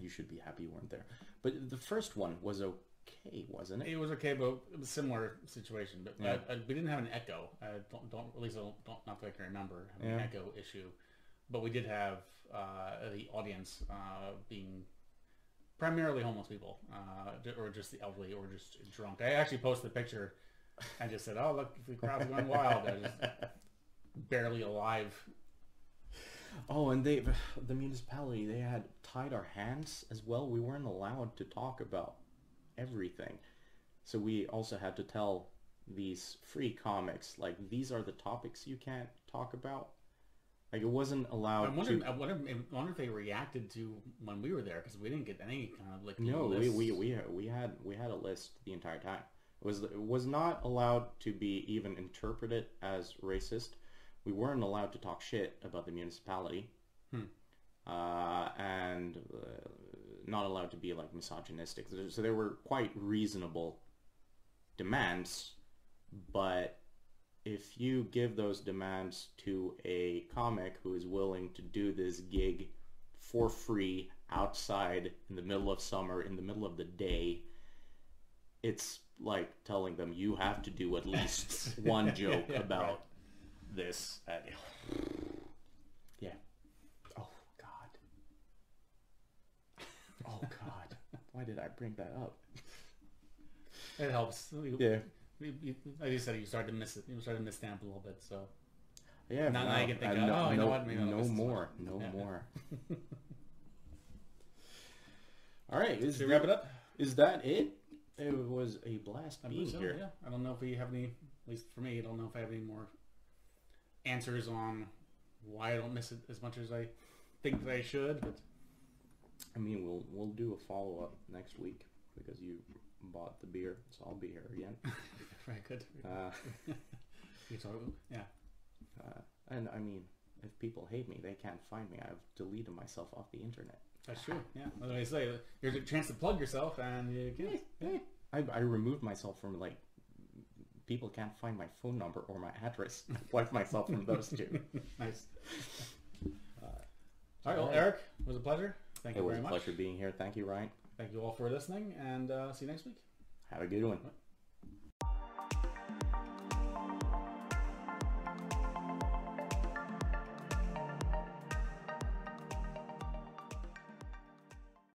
You should be happy you weren't there. But the first one was okay, wasn't it? It was okay, but it was a similar situation. But Yeah. uh, uh, we didn't have an echo. I don't, don't at least I don't, don't not that I can remember having an echo issue. But we did have uh, the audience uh, being primarily homeless people, uh, or just the elderly, or just drunk. I actually posted a picture and just said, "Oh, look, the crowd's going wild." I was barely alive. Oh, and they, the municipality, they had tied our hands as well. We weren't allowed to talk about everything. So we also had to tell these free comics, like, these are the topics you can't talk about. Like, it wasn't I allowed wonder, to... I wonder, I wonder if they reacted to when we were there because we didn't get any kind of like No, we, we, we, we had we had a list the entire time. It was it was not allowed to be even interpreted as racist. We weren't allowed to talk shit about the municipality, Hmm. uh, and uh, not allowed to be like misogynistic. So, so there were quite reasonable demands, but if you give those demands to a comic who is willing to do this gig for free outside in the middle of summer in the middle of the day it's like telling them you have to do at least one joke Yeah, about right. this yeah. Oh god. Oh god. Why did i bring that up? It helps. Yeah we- we- Like you said, you started to miss it. You started to miss stamp a little bit. So yeah Now- now you can think, and oh, no, you know what, maybe no more no Yeah. more All right, is, Should we wrap it up? is that it? It was a blast I being so, here. Yeah. I don't know if we have any, at least for me, I don't know if I have any more answers on why I don't miss it as much as I think that I should. But I mean, we'll we'll do a follow up next week because you bought the beer, so I'll be here again. very good. Uh, yeah. uh, and I mean, if people hate me, they can't find me. I've deleted myself off the internet. That's true. Yeah. As I say, here's a chance to plug yourself, and you can. Yeah. I, I removed myself from like people can't find my phone number or my address. Wipe myself from those two. Nice. All right. Well, Erik, it was a pleasure. Thank It you was very a much. pleasure being here. Thank you, Ryan. Thank you all for listening, and uh, see you next week. Have a good one.